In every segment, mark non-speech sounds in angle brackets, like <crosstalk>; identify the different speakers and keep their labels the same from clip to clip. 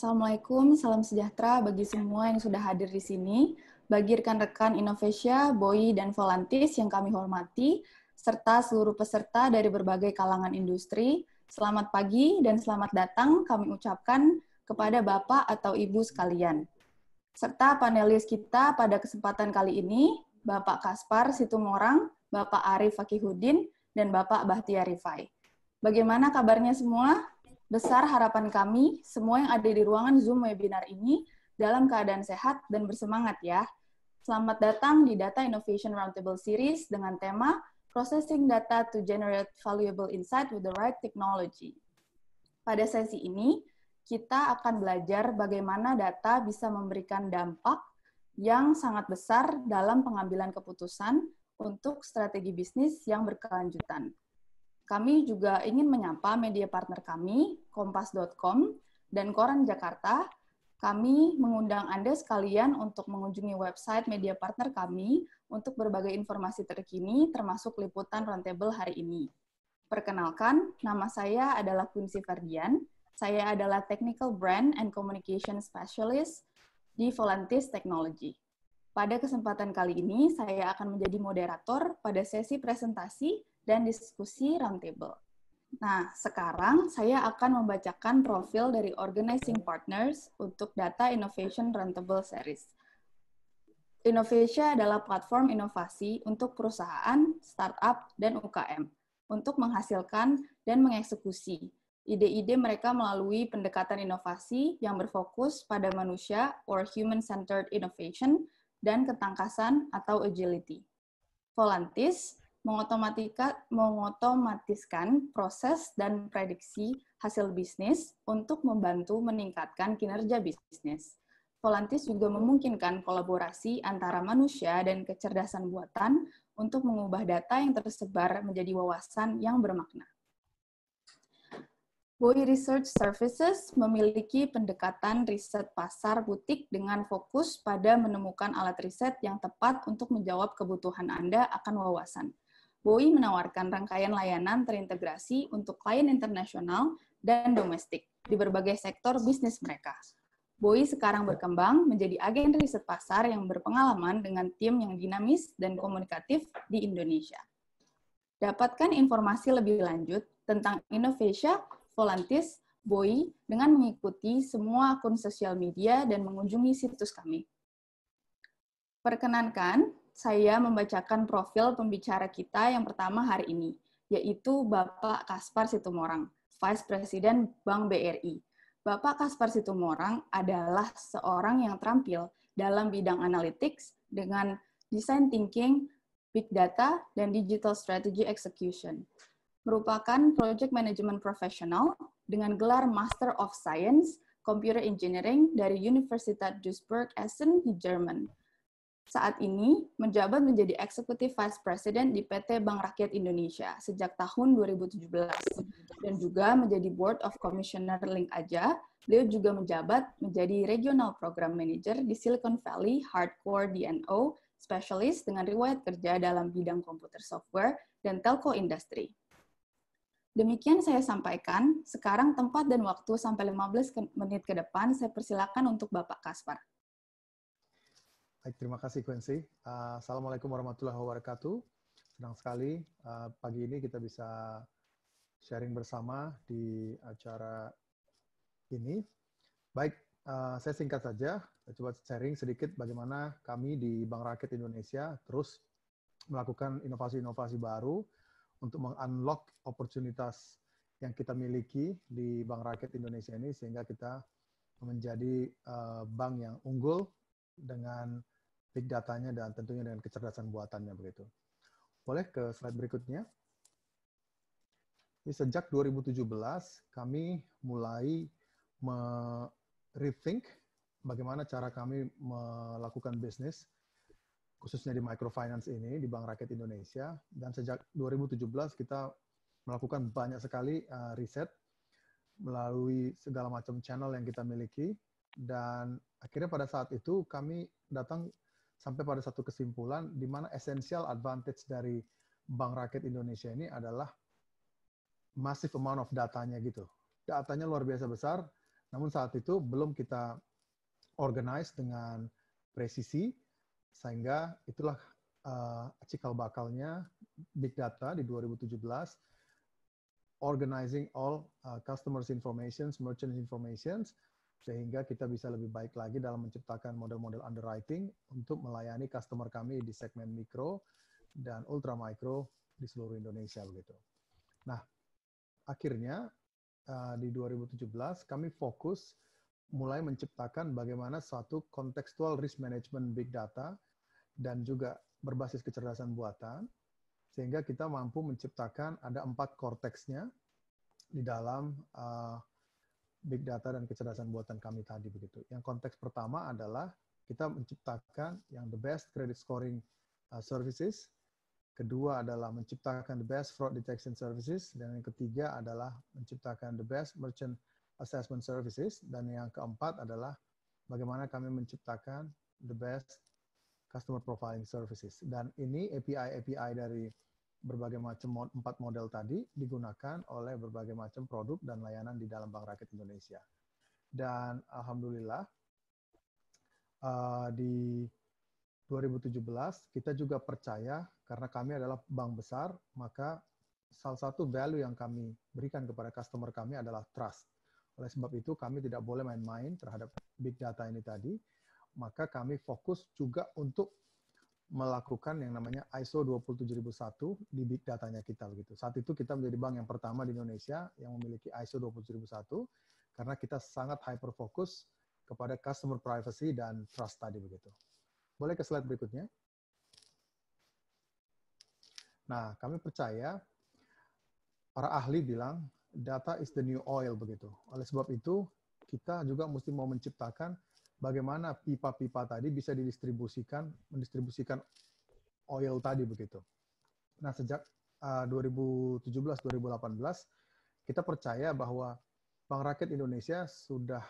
Speaker 1: Assalamualaikum, salam sejahtera bagi semua yang sudah hadir di sini, bagi rekan-rekan Indonesia, BOI, dan Volantis yang kami hormati, serta seluruh peserta dari berbagai kalangan industri. Selamat pagi dan selamat datang kami ucapkan kepada Bapak atau Ibu sekalian. Serta panelis kita pada kesempatan kali ini, Bapak Kaspar Situmorang, Bapak Arif Fakihudin, dan Bapak Bahtiar Rifai. Bagaimana kabarnya semua? Besar harapan kami, semua yang ada di ruangan Zoom webinar ini dalam keadaan sehat dan bersemangat ya. Selamat datang di Data Innovation Roundtable Series dengan tema Processing Data to Generate Valuable Insight with the Right Technology. Pada sesi ini, kita akan belajar bagaimana data bisa memberikan dampak yang sangat besar dalam pengambilan keputusan untuk strategi bisnis yang berkelanjutan. Kami juga ingin menyapa media partner kami, kompas.com, dan Koran Jakarta. Kami mengundang Anda sekalian untuk mengunjungi website media partner kami untuk berbagai informasi terkini, termasuk liputan Roundtable hari ini. Perkenalkan, nama saya adalah Quincy Ferdian. Saya adalah Technical Brand and Communication Specialist di Volantis Technology. Pada kesempatan kali ini, saya akan menjadi moderator pada sesi presentasi dan diskusi roundtable. Nah, sekarang saya akan membacakan profil dari organizing partners untuk Data Innovation Roundtable Series. Innovation adalah platform inovasi untuk perusahaan, startup, dan UKM untuk menghasilkan dan mengeksekusi ide-ide mereka melalui pendekatan inovasi yang berfokus pada manusia or human-centered innovation dan ketangkasan atau agility. Volantis mengotomatiskan proses dan prediksi hasil bisnis untuk membantu meningkatkan kinerja bisnis. Volantis juga memungkinkan kolaborasi antara manusia dan kecerdasan buatan untuk mengubah data yang tersebar menjadi wawasan yang bermakna. Boy Research Services memiliki pendekatan riset pasar butik dengan fokus pada menemukan alat riset yang tepat untuk menjawab kebutuhan Anda akan wawasan. BOI menawarkan rangkaian layanan terintegrasi untuk klien internasional dan domestik di berbagai sektor bisnis mereka. BOI sekarang berkembang menjadi agen riset pasar yang berpengalaman dengan tim yang dinamis dan komunikatif di Indonesia. Dapatkan informasi lebih lanjut tentang Indonesia, Volantis, BOI dengan mengikuti semua akun sosial media dan mengunjungi situs kami. Perkenankan, saya membacakan profil pembicara kita yang pertama hari ini, yaitu Bapak Kaspar Situmorang, Vice President Bank BRI. Bapak Kaspar Situmorang adalah seorang yang terampil dalam bidang analytics dengan design thinking, big data, dan digital strategy execution. Merupakan project management professional dengan gelar Master of Science Computer Engineering dari Universitas Duisburg Essen di Jerman. Saat ini menjabat menjadi Executive Vice President di PT Bank Rakyat Indonesia sejak tahun 2017 dan juga menjadi Board of Commissioner Link Aja. Beliau juga menjabat menjadi Regional Program Manager di Silicon Valley Hardcore DNO Specialist dengan riwayat kerja dalam bidang komputer software dan telco industry. Demikian saya sampaikan. Sekarang tempat dan waktu sampai 15 menit ke depan, saya persilakan untuk Bapak Kaspar.
Speaker 2: Baik, terima kasih Quincy. Uh, Assalamualaikum warahmatullahi wabarakatuh. Senang sekali uh, pagi ini kita bisa sharing bersama di acara ini. Baik, uh, saya singkat saja. Saya coba sharing sedikit bagaimana kami di Bank Rakyat Indonesia terus melakukan inovasi-inovasi baru untuk mengunlock oportunitas yang kita miliki di Bank Rakyat Indonesia ini sehingga kita menjadi uh, bank yang unggul dengan big datanya dan tentunya dengan kecerdasan buatannya begitu. Boleh ke slide berikutnya. Ini sejak 2017 kami mulai me-rethink bagaimana cara kami melakukan bisnis khususnya di microfinance ini di Bank Rakyat Indonesia dan sejak 2017 kita melakukan banyak sekali uh, riset melalui segala macam channel yang kita miliki dan akhirnya pada saat itu kami datang sampai pada satu kesimpulan di mana essential advantage dari Bank Rakyat Indonesia ini adalah massive amount of datanya gitu. Datanya luar biasa besar, namun saat itu belum kita organize dengan presisi sehingga itulah uh, cikal bakalnya big data di 2017 organizing all uh, customers informations, merchant informations sehingga kita bisa lebih baik lagi dalam menciptakan model-model underwriting untuk melayani customer kami di segmen mikro dan ultra mikro di seluruh Indonesia begitu. Nah, akhirnya uh, di 2017 kami fokus mulai menciptakan bagaimana suatu contextual risk management big data dan juga berbasis kecerdasan buatan, sehingga kita mampu menciptakan ada empat korteksnya di dalam uh, big data dan kecerdasan buatan kami tadi begitu. Yang konteks pertama adalah kita menciptakan yang the best credit scoring uh, services, kedua adalah menciptakan the best fraud detection services, dan yang ketiga adalah menciptakan the best merchant assessment services, dan yang keempat adalah bagaimana kami menciptakan the best customer profiling services. Dan ini API-API dari berbagai macam empat model tadi digunakan oleh berbagai macam produk dan layanan di dalam Bank Rakyat Indonesia. Dan alhamdulillah uh, di 2017 kita juga percaya karena kami adalah bank besar, maka salah satu value yang kami berikan kepada customer kami adalah trust. Oleh sebab itu, kami tidak boleh main-main terhadap big data ini tadi. Maka kami fokus juga untuk melakukan yang namanya ISO 27001 di big datanya kita begitu. Saat itu kita menjadi bank yang pertama di Indonesia yang memiliki ISO 27001 karena kita sangat hyper fokus kepada customer privacy dan trust tadi begitu. Boleh ke slide berikutnya. Nah, kami percaya para ahli bilang data is the new oil begitu. Oleh sebab itu, kita juga mesti mau menciptakan bagaimana pipa-pipa tadi bisa didistribusikan, mendistribusikan oil tadi begitu. Nah, sejak uh, 2017-2018, kita percaya bahwa Bank Rakyat Indonesia sudah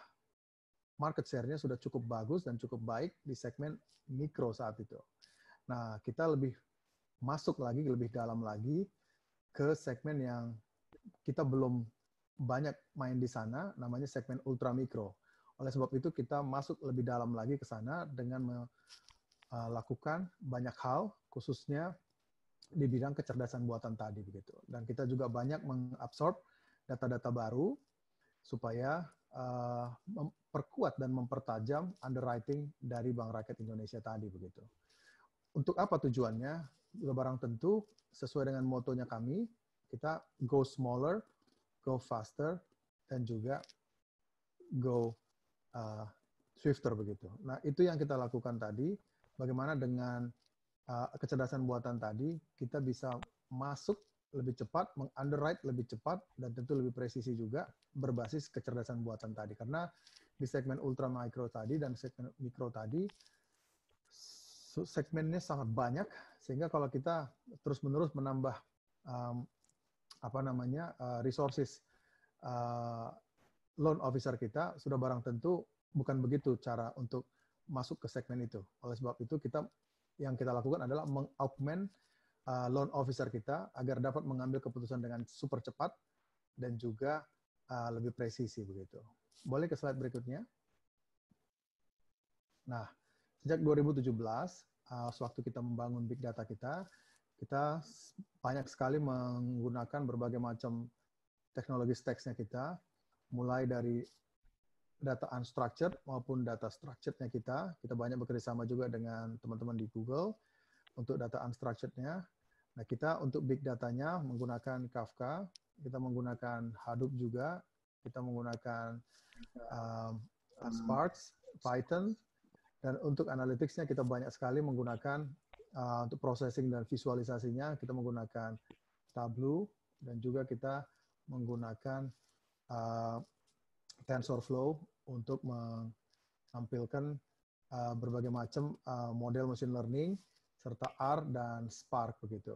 Speaker 2: market share-nya sudah cukup bagus dan cukup baik di segmen mikro saat itu. Nah, kita lebih masuk lagi, lebih dalam lagi ke segmen yang kita belum banyak main di sana, namanya segmen ultra mikro. Oleh sebab itu kita masuk lebih dalam lagi ke sana dengan melakukan uh, banyak hal, khususnya di bidang kecerdasan buatan tadi begitu. Dan kita juga banyak mengabsorb data-data baru supaya uh, memperkuat dan mempertajam underwriting dari Bank Rakyat Indonesia tadi begitu. Untuk apa tujuannya? Juga barang tentu sesuai dengan motonya kami, kita go smaller, go faster, dan juga go uh, swifter begitu. Nah itu yang kita lakukan tadi. Bagaimana dengan uh, kecerdasan buatan tadi kita bisa masuk lebih cepat, meng-underwrite lebih cepat, dan tentu lebih presisi juga berbasis kecerdasan buatan tadi. Karena di segmen ultra micro tadi dan segmen mikro tadi, segmennya sangat banyak, sehingga kalau kita terus-menerus menambah um, apa namanya uh, resources uh, loan officer kita, sudah barang tentu bukan begitu cara untuk masuk ke segmen itu. Oleh sebab itu kita yang kita lakukan adalah mengaugment uh, loan officer kita agar dapat mengambil keputusan dengan super cepat dan juga uh, lebih presisi begitu. Boleh ke slide berikutnya. Nah, sejak 2017 uh, sewaktu kita membangun big data kita, kita banyak sekali menggunakan berbagai macam teknologi stacks-nya kita, mulai dari data unstructured maupun data structured-nya kita. Kita banyak bekerjasama juga dengan teman-teman di Google untuk data unstructured-nya. Nah, kita untuk big datanya menggunakan Kafka, kita menggunakan Hadoop juga, kita menggunakan um, Sparks, Python, dan untuk analytics-nya kita banyak sekali menggunakan uh, untuk processing dan visualisasinya kita menggunakan Tableau dan juga kita menggunakan uh, TensorFlow untuk menampilkan uh, berbagai macam uh, model machine learning serta R dan Spark begitu.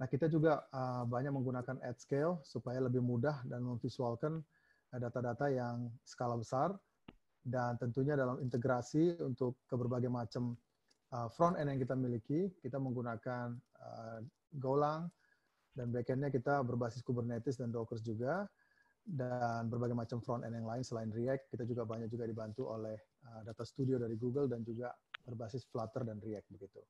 Speaker 2: Nah, kita juga uh, banyak menggunakan at scale supaya lebih mudah dan memvisualkan data-data yang skala besar dan tentunya dalam integrasi untuk ke berbagai macam uh, front end yang kita miliki, kita menggunakan uh, Golang dan backend-nya kita berbasis Kubernetes dan Docker juga dan berbagai macam front end yang lain selain React, kita juga banyak juga dibantu oleh uh, Data Studio dari Google dan juga berbasis Flutter dan React begitu.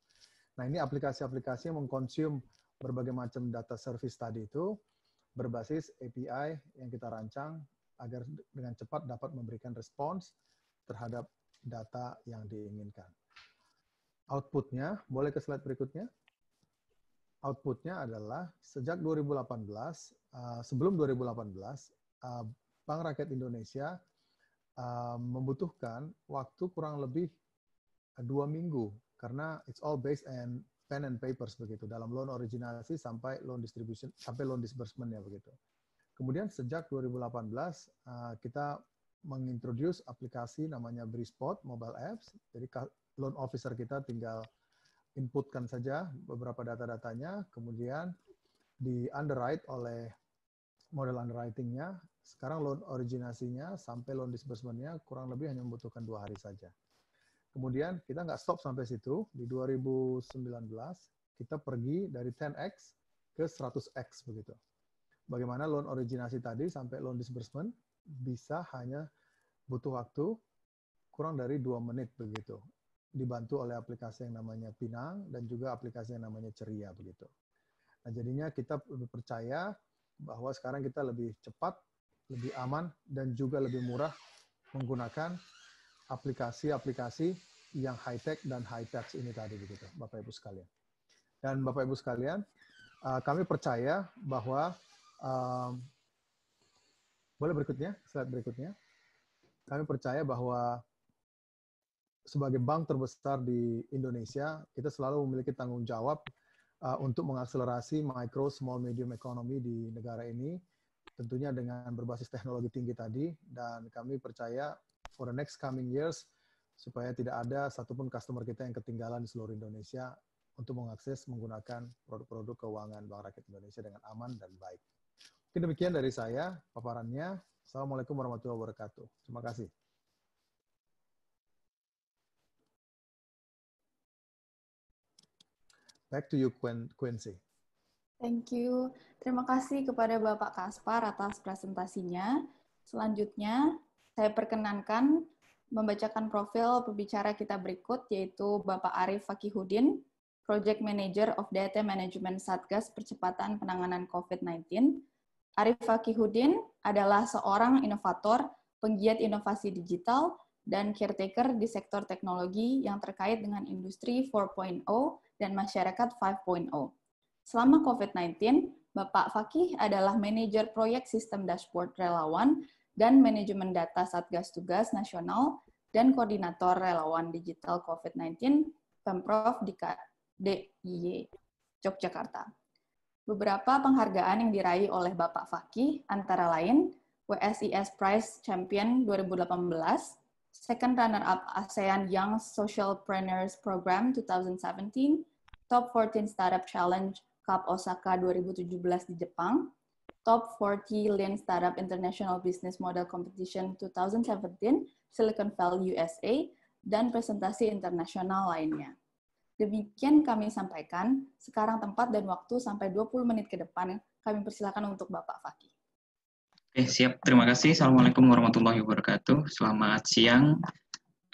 Speaker 2: Nah, ini aplikasi-aplikasi yang mengkonsum berbagai macam data service tadi itu berbasis API yang kita rancang agar dengan cepat dapat memberikan respons terhadap data yang diinginkan. Outputnya, boleh ke slide berikutnya. Outputnya adalah sejak 2018, uh, sebelum 2018, uh, Bank Rakyat Indonesia uh, membutuhkan waktu kurang lebih dua minggu karena it's all based on pen and papers begitu dalam loan originasi sampai loan distribution sampai loan disbursement ya begitu. Kemudian sejak 2018 uh, kita mengintroduce aplikasi namanya Brispot mobile apps. Jadi loan officer kita tinggal inputkan saja beberapa data-datanya, kemudian di underwrite oleh model underwritingnya. Sekarang loan originasinya sampai loan disbursementnya kurang lebih hanya membutuhkan dua hari saja. Kemudian kita nggak stop sampai situ. Di 2019 kita pergi dari 10x ke 100x begitu. Bagaimana loan originasi tadi sampai loan disbursement bisa hanya butuh waktu kurang dari dua menit begitu. Dibantu oleh aplikasi yang namanya Pinang dan juga aplikasi yang namanya Ceria begitu. Nah jadinya kita percaya bahwa sekarang kita lebih cepat, lebih aman dan juga lebih murah menggunakan aplikasi-aplikasi yang high tech dan high touch ini tadi begitu, Bapak Ibu sekalian. Dan Bapak Ibu sekalian, uh, kami percaya bahwa um, boleh berikutnya, slide berikutnya. Kami percaya bahwa sebagai bank terbesar di Indonesia, kita selalu memiliki tanggung jawab uh, untuk mengakselerasi micro, small, medium economy di negara ini, tentunya dengan berbasis teknologi tinggi tadi, dan kami percaya for the next coming years supaya tidak ada satupun customer kita yang ketinggalan di seluruh Indonesia untuk mengakses menggunakan produk-produk keuangan Bank Rakyat Indonesia dengan aman dan baik. Mungkin demikian dari saya paparannya. Assalamualaikum warahmatullahi wabarakatuh. Terima kasih. Back to you, Quincy.
Speaker 1: Thank you. Terima kasih kepada Bapak Kaspar atas presentasinya. Selanjutnya, saya perkenankan membacakan profil pembicara kita berikut, yaitu Bapak Arif Fakihudin, Project Manager of Data Management Satgas Percepatan Penanganan COVID-19. Arif Fakihudin adalah seorang inovator, penggiat inovasi digital, dan caretaker di sektor teknologi yang terkait dengan industri 4.0 dan masyarakat 5.0. Selama COVID-19, Bapak Fakih adalah manajer proyek sistem dashboard relawan dan Manajemen Data Satgas Tugas Nasional dan Koordinator Relawan Digital COVID-19 Pemprov DIY Yogyakarta. Beberapa penghargaan yang diraih oleh Bapak Fakih antara lain WSIS Prize Champion 2018, Second Runner-Up ASEAN Young Socialpreneurs Program 2017, Top 14 Startup Challenge Cup Osaka 2017 di Jepang, Top 40 Lean Startup International Business Model Competition 2017, Silicon Valley USA, dan presentasi internasional lainnya. Demikian kami sampaikan. Sekarang tempat dan waktu sampai 20 menit ke depan kami persilakan untuk Bapak Fakih.
Speaker 3: Oke, siap. Terima kasih. Assalamualaikum warahmatullahi wabarakatuh. Selamat siang.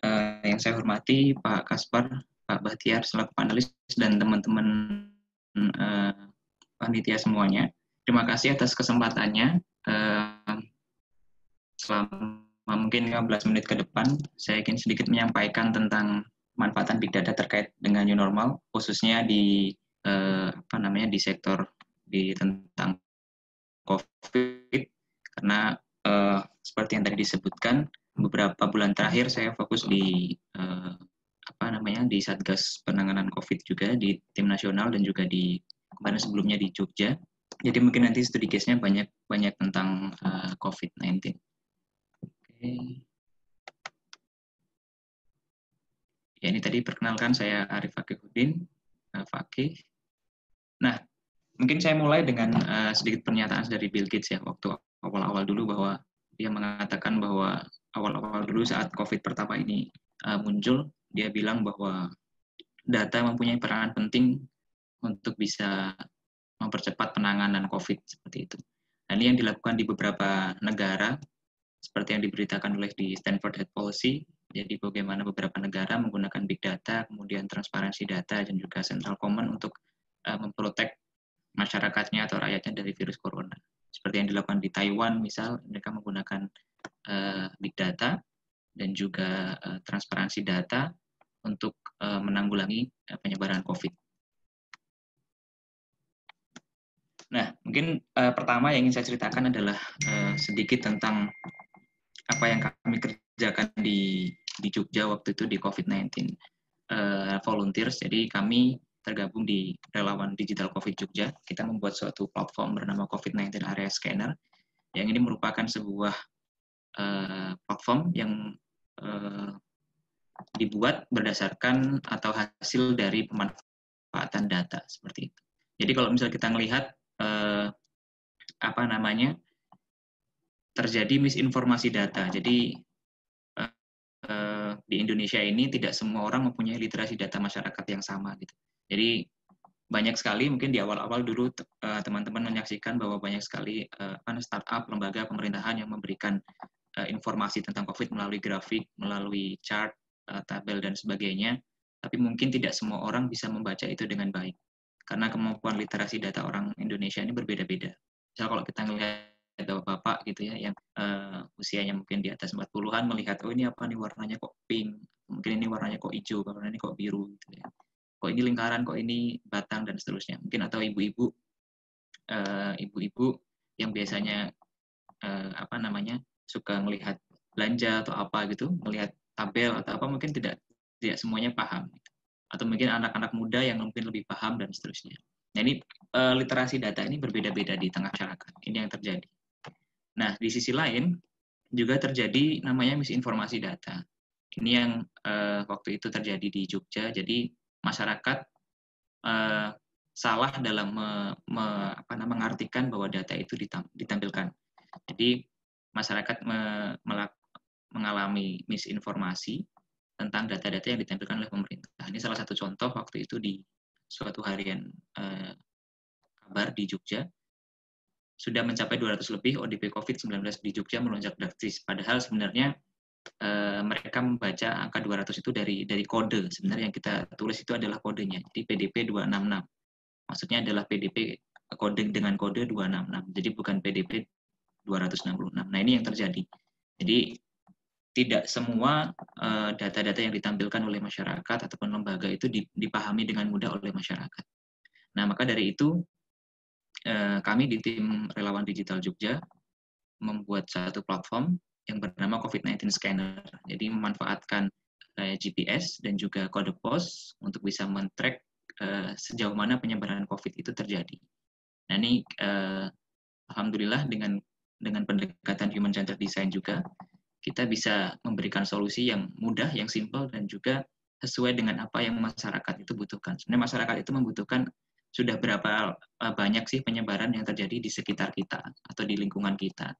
Speaker 3: Uh, yang saya hormati Pak Kaspar, Pak Bahtiar, selaku panelis, dan teman-teman uh, panitia semuanya. Terima kasih atas kesempatannya. Uh, selama mungkin 15 menit ke depan, saya ingin sedikit menyampaikan tentang manfaatan big data terkait dengan new normal khususnya di eh, apa namanya di sektor di tentang COVID karena eh, seperti yang tadi disebutkan beberapa bulan terakhir saya fokus di eh, apa namanya di satgas penanganan COVID juga di tim nasional dan juga di kemarin sebelumnya di Jogja jadi mungkin nanti studi case-nya banyak banyak tentang uh, eh, COVID-19. Okay. Ya, ini tadi perkenalkan saya Arif Fakihudin, uh, Fakih. Nah, mungkin saya mulai dengan uh, sedikit pernyataan dari Bill Gates ya, waktu awal-awal dulu bahwa dia mengatakan bahwa awal-awal dulu saat COVID pertama ini uh, muncul, dia bilang bahwa data mempunyai peran penting untuk bisa mempercepat penanganan COVID seperti itu. Dan ini yang dilakukan di beberapa negara, seperti yang diberitakan oleh di Stanford Health Policy, jadi bagaimana beberapa negara menggunakan big data, kemudian transparansi data dan juga central common untuk uh, memprotek masyarakatnya atau rakyatnya dari virus corona. Seperti yang dilakukan di Taiwan, misal mereka menggunakan uh, big data dan juga uh, transparansi data untuk uh, menanggulangi uh, penyebaran COVID. Nah, mungkin uh, pertama yang ingin saya ceritakan adalah uh, sedikit tentang apa yang kami kerjakan di di Jogja waktu itu di COVID-19 uh, volunteers. Jadi kami tergabung di relawan digital COVID Jogja. Kita membuat suatu platform bernama COVID-19 Area Scanner, yang ini merupakan sebuah uh, platform yang uh, dibuat berdasarkan atau hasil dari pemanfaatan data seperti itu. Jadi kalau misalnya kita melihat uh, apa namanya terjadi misinformasi data. Jadi Eh, di Indonesia ini tidak semua orang mempunyai literasi data masyarakat yang sama gitu. Jadi banyak sekali mungkin di awal-awal dulu eh, teman-teman menyaksikan bahwa banyak sekali uh, startup, lembaga pemerintahan yang memberikan informasi tentang COVID melalui grafik, melalui chart, tabel dan sebagainya. Tapi mungkin tidak semua orang bisa membaca itu dengan baik karena kemampuan literasi data orang Indonesia ini berbeda-beda. Misal kalau kita melihat bapak-bapak gitu ya yang uh, usianya mungkin di atas 40-an melihat oh ini apa nih warnanya kok pink, mungkin ini warnanya kok hijau, warnanya ini kok biru gitu ya. Kok ini lingkaran, kok ini batang dan seterusnya. Mungkin atau ibu-ibu uh, ibu-ibu yang biasanya uh, apa namanya suka melihat belanja atau apa gitu, melihat tabel atau apa mungkin tidak tidak semuanya paham. Atau mungkin anak-anak muda yang mungkin lebih paham dan seterusnya. Nah ini uh, literasi data ini berbeda-beda di tengah masyarakat. Ini yang terjadi. Nah, di sisi lain juga terjadi namanya misinformasi data. Ini yang uh, waktu itu terjadi di Jogja. Jadi masyarakat uh, salah dalam me, me, apa, mengartikan bahwa data itu ditampilkan. Jadi masyarakat me, mengalami misinformasi tentang data-data yang ditampilkan oleh pemerintah. Ini salah satu contoh waktu itu di suatu harian uh, kabar di Jogja sudah mencapai 200 lebih ODP COVID-19 di Jogja melonjak drastis. Padahal sebenarnya e, mereka membaca angka 200 itu dari dari kode. Sebenarnya yang kita tulis itu adalah kodenya. Jadi PDP 266. Maksudnya adalah PDP kode dengan kode 266. Jadi bukan PDP 266. Nah, ini yang terjadi. Jadi tidak semua eh, data-data yang ditampilkan oleh masyarakat ataupun lembaga itu dipahami dengan mudah oleh masyarakat. Nah, maka dari itu Eh, kami di tim relawan digital Jogja membuat satu platform yang bernama COVID-19 Scanner. Jadi memanfaatkan eh, GPS dan juga kode pos untuk bisa men-track sejauh mana penyebaran COVID itu terjadi. Nah ini alhamdulillah dengan dengan pendekatan human centered design juga kita bisa memberikan solusi yang mudah, yang simple dan juga sesuai dengan apa yang masyarakat itu butuhkan. Sebenarnya masyarakat itu membutuhkan sudah berapa uh, banyak sih penyebaran yang terjadi di sekitar kita atau di lingkungan kita.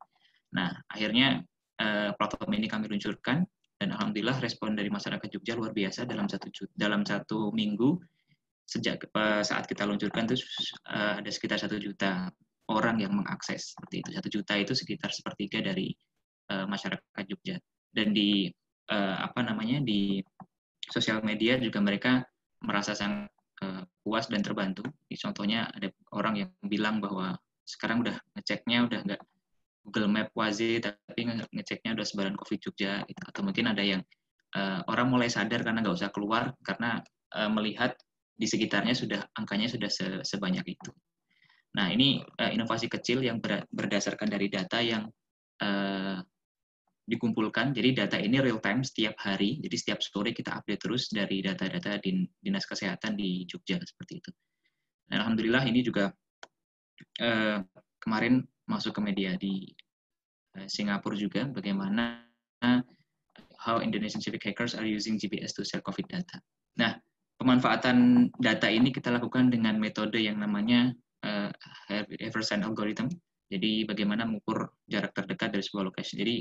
Speaker 3: Nah, akhirnya uh, platform ini kami luncurkan dan alhamdulillah respon dari masyarakat Jogja luar biasa dalam satu dalam satu minggu sejak saat kita luncurkan itu ada sekitar satu juta orang yang mengakses seperti itu. Satu juta itu sekitar sepertiga dari uh, masyarakat Jogja. Dan di uh, apa namanya di sosial media juga mereka merasa sangat uh, puas dan terbantu. Contohnya ada orang yang bilang bahwa sekarang udah ngeceknya udah nggak Google Map Waze tapi ngeceknya udah sebaran COVID Jogja gitu. atau mungkin ada yang uh, orang mulai sadar karena nggak usah keluar karena uh, melihat di sekitarnya sudah angkanya sudah se sebanyak itu. Nah, ini uh, inovasi kecil yang ber berdasarkan dari data yang uh, dikumpulkan. Jadi data ini real time setiap hari. Jadi setiap sore kita update terus dari data-data din dinas kesehatan di Jogja seperti itu. Dan alhamdulillah ini juga uh, kemarin masuk ke media di uh, Singapura juga bagaimana how Indonesian civic hackers are using GPS to sell COVID data. Nah, pemanfaatan data ini kita lakukan dengan metode yang namanya uh, algorithm. Jadi bagaimana mengukur jarak terdekat dari sebuah lokasi. Jadi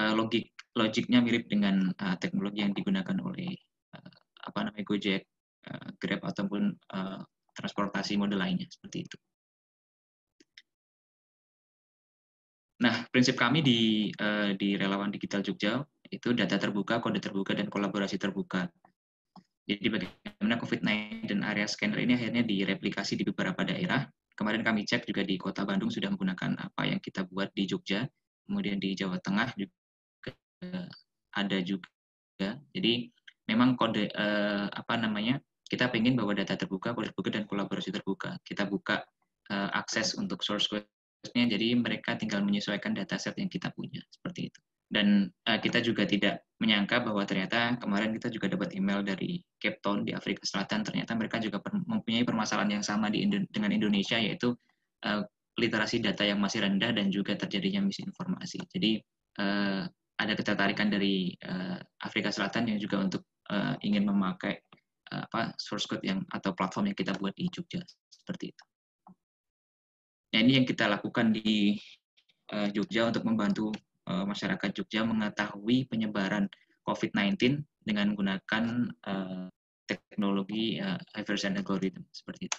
Speaker 3: uh, logik logiknya mirip dengan uh, teknologi yang digunakan oleh uh, apa namanya Gojek, uh, Grab ataupun uh, transportasi mode lainnya seperti itu. Nah, prinsip kami di uh, di relawan digital Jogja itu data terbuka, kode terbuka, dan kolaborasi terbuka. Jadi bagaimana COVID-19 dan area scanner ini akhirnya direplikasi di beberapa daerah. Kemarin kami cek juga di Kota Bandung sudah menggunakan apa yang kita buat di Jogja, kemudian di Jawa Tengah juga ada juga. Jadi memang kode eh, apa namanya kita ingin bahwa data terbuka, kode terbuka dan kolaborasi terbuka. Kita buka eh, akses untuk source code-nya, jadi mereka tinggal menyesuaikan dataset yang kita punya seperti itu dan uh, kita juga tidak menyangka bahwa ternyata kemarin kita juga dapat email dari Cape Town di Afrika Selatan ternyata mereka juga per, mempunyai permasalahan yang sama di dengan Indonesia yaitu uh, literasi data yang masih rendah dan juga terjadinya misinformasi. Jadi uh, ada ketertarikan dari uh, Afrika Selatan yang juga untuk uh, ingin memakai uh, apa source code yang atau platform yang kita buat di Jogja seperti itu. Nah ini yang kita lakukan di Jogja untuk membantu uh, masyarakat Jogja mengetahui penyebaran COVID-19 dengan menggunakan uh, teknologi uh, Iverson algorithm seperti itu.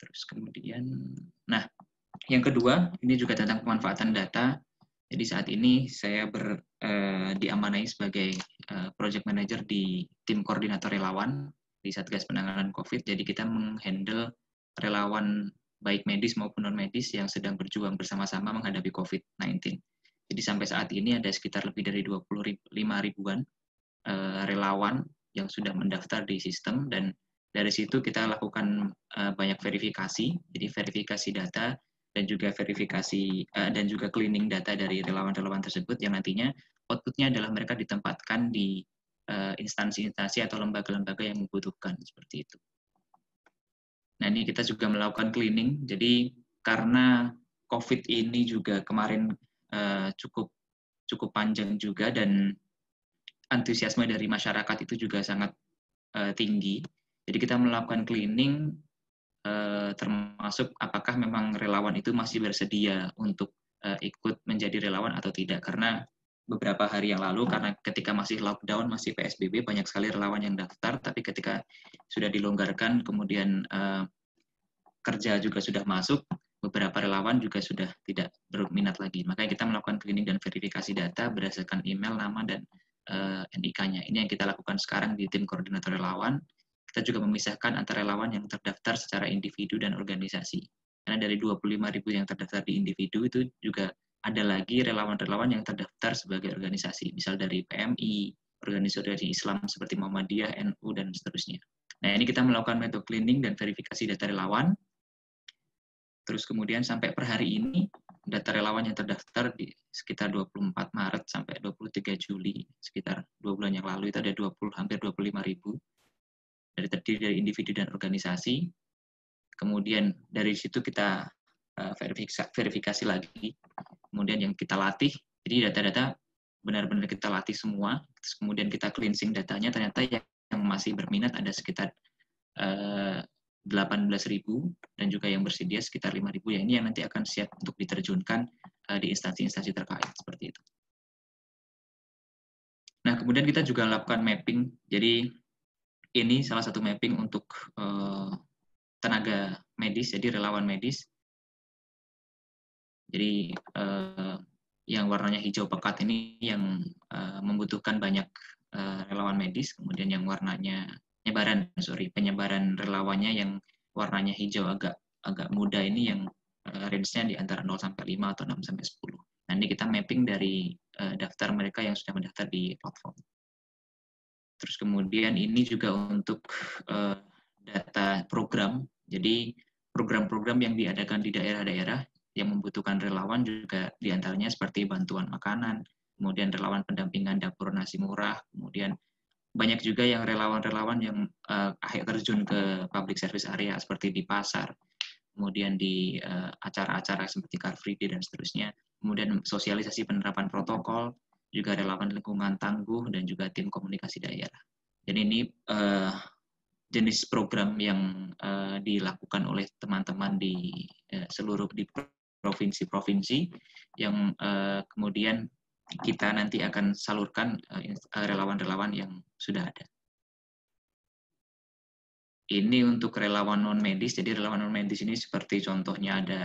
Speaker 3: Terus kemudian, nah yang kedua ini juga tentang pemanfaatan data. Jadi saat ini saya ber, uh, diamanai sebagai uh, project manager di tim koordinator relawan di Satgas Penanganan COVID. Jadi kita menghandle relawan baik medis maupun non-medis yang sedang berjuang bersama-sama menghadapi COVID-19. Jadi sampai saat ini ada sekitar lebih dari 25 ribuan uh, relawan yang sudah mendaftar di sistem dan dari situ kita lakukan uh, banyak verifikasi, jadi verifikasi data dan juga verifikasi uh, dan juga cleaning data dari relawan-relawan tersebut yang nantinya outputnya adalah mereka ditempatkan di instansi-instansi atau lembaga-lembaga yang membutuhkan seperti itu. Nah, ini kita juga melakukan cleaning. Jadi karena COVID ini juga kemarin uh, cukup cukup panjang juga dan antusiasme dari masyarakat itu juga sangat uh, tinggi. Jadi kita melakukan cleaning uh, termasuk apakah memang relawan itu masih bersedia untuk uh, ikut menjadi relawan atau tidak karena beberapa hari yang lalu karena ketika masih lockdown masih PSBB banyak sekali relawan yang daftar. Tapi ketika sudah dilonggarkan kemudian uh, kerja juga sudah masuk beberapa relawan juga sudah tidak berminat lagi. Makanya kita melakukan cleaning dan verifikasi data berdasarkan email nama dan uh, eh, NIK-nya ini yang kita lakukan sekarang di tim koordinator relawan. Kita juga memisahkan antara relawan yang terdaftar secara individu dan organisasi. Karena dari 25 ribu yang terdaftar di individu itu juga ada lagi relawan-relawan yang terdaftar sebagai organisasi, misal dari PMI, organisasi Islam seperti Muhammadiyah, NU, dan seterusnya. Nah, ini kita melakukan metode cleaning dan verifikasi data relawan. Terus kemudian sampai per hari ini, data relawan yang terdaftar di sekitar 24 Maret sampai 23 Juli, sekitar dua bulan yang lalu itu ada 20, hampir 25 ribu. Dari terdiri dari individu dan organisasi. kemudian dari situ kita verifikasi, verifikasi lagi, kemudian yang kita latih, jadi data-data benar-benar kita latih semua, terus kemudian kita cleansing datanya, ternyata yang, yang masih berminat ada sekitar uh, 18.000 dan juga yang bersedia sekitar 5.000 ya ini yang nanti akan siap untuk diterjunkan uh, di instansi-instansi terkait seperti itu. Nah, kemudian kita juga lakukan mapping. Jadi ini salah satu mapping untuk uh, tenaga medis, jadi relawan medis. Jadi uh, yang warnanya hijau pekat ini yang uh, membutuhkan banyak uh, relawan medis, kemudian yang warnanya penyebaran, sorry, penyebaran relawannya yang warnanya hijau agak agak muda ini yang uh, range-nya di antara 0 sampai 5 atau 6 sampai 10. Nah, ini kita mapping dari uh, daftar mereka yang sudah mendaftar di platform. Terus kemudian ini juga untuk uh, data program. Jadi program-program yang diadakan di daerah-daerah yang membutuhkan relawan juga di antaranya seperti bantuan makanan, kemudian relawan pendampingan dapur nasi murah, kemudian banyak juga yang relawan-relawan yang uh, akhir terjun ke public service area seperti di pasar, kemudian di acara-acara uh, seperti Car Free Day dan seterusnya, kemudian sosialisasi penerapan protokol, juga relawan lingkungan tangguh dan juga tim komunikasi daerah. Jadi ini uh, jenis program yang uh, dilakukan oleh teman-teman di uh, seluruh di provinsi-provinsi yang uh, kemudian kita nanti akan salurkan relawan-relawan uh, yang sudah ada. Ini untuk relawan non medis. Jadi relawan non medis ini seperti contohnya ada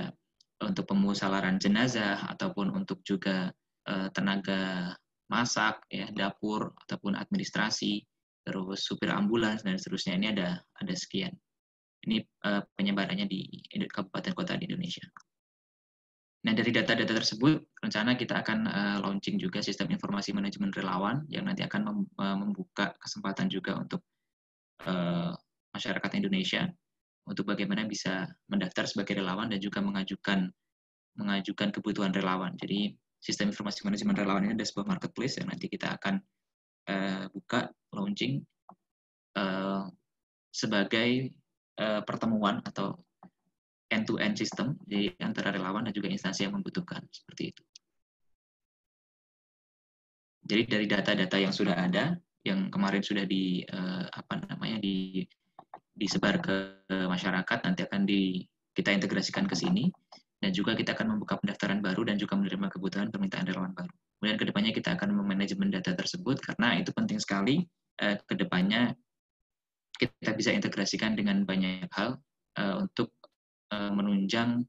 Speaker 3: untuk pemusalaran jenazah ataupun untuk juga uh, tenaga masak, ya dapur ataupun administrasi terus supir ambulans dan seterusnya ini ada ada sekian. Ini uh, penyebarannya di kabupaten kota di Indonesia. Nah dari data-data tersebut rencana kita akan uh, launching juga sistem informasi manajemen relawan yang nanti akan mem uh, membuka kesempatan juga untuk uh, masyarakat Indonesia untuk bagaimana bisa mendaftar sebagai relawan dan juga mengajukan mengajukan kebutuhan relawan. Jadi sistem informasi manajemen relawan ini ada sebuah marketplace yang nanti kita akan uh, buka launching uh, sebagai uh, pertemuan atau end-to-end system di antara relawan dan juga instansi yang membutuhkan seperti itu. Jadi dari data-data yang sudah ada, yang kemarin sudah di uh, apa namanya di disebar ke masyarakat, nanti akan di kita integrasikan ke sini dan juga kita akan membuka pendaftaran baru dan juga menerima kebutuhan permintaan relawan baru. Kemudian ke depannya kita akan memanajemen data tersebut karena itu penting sekali eh, ke depannya kita bisa integrasikan dengan banyak hal eh, untuk eh, menunjang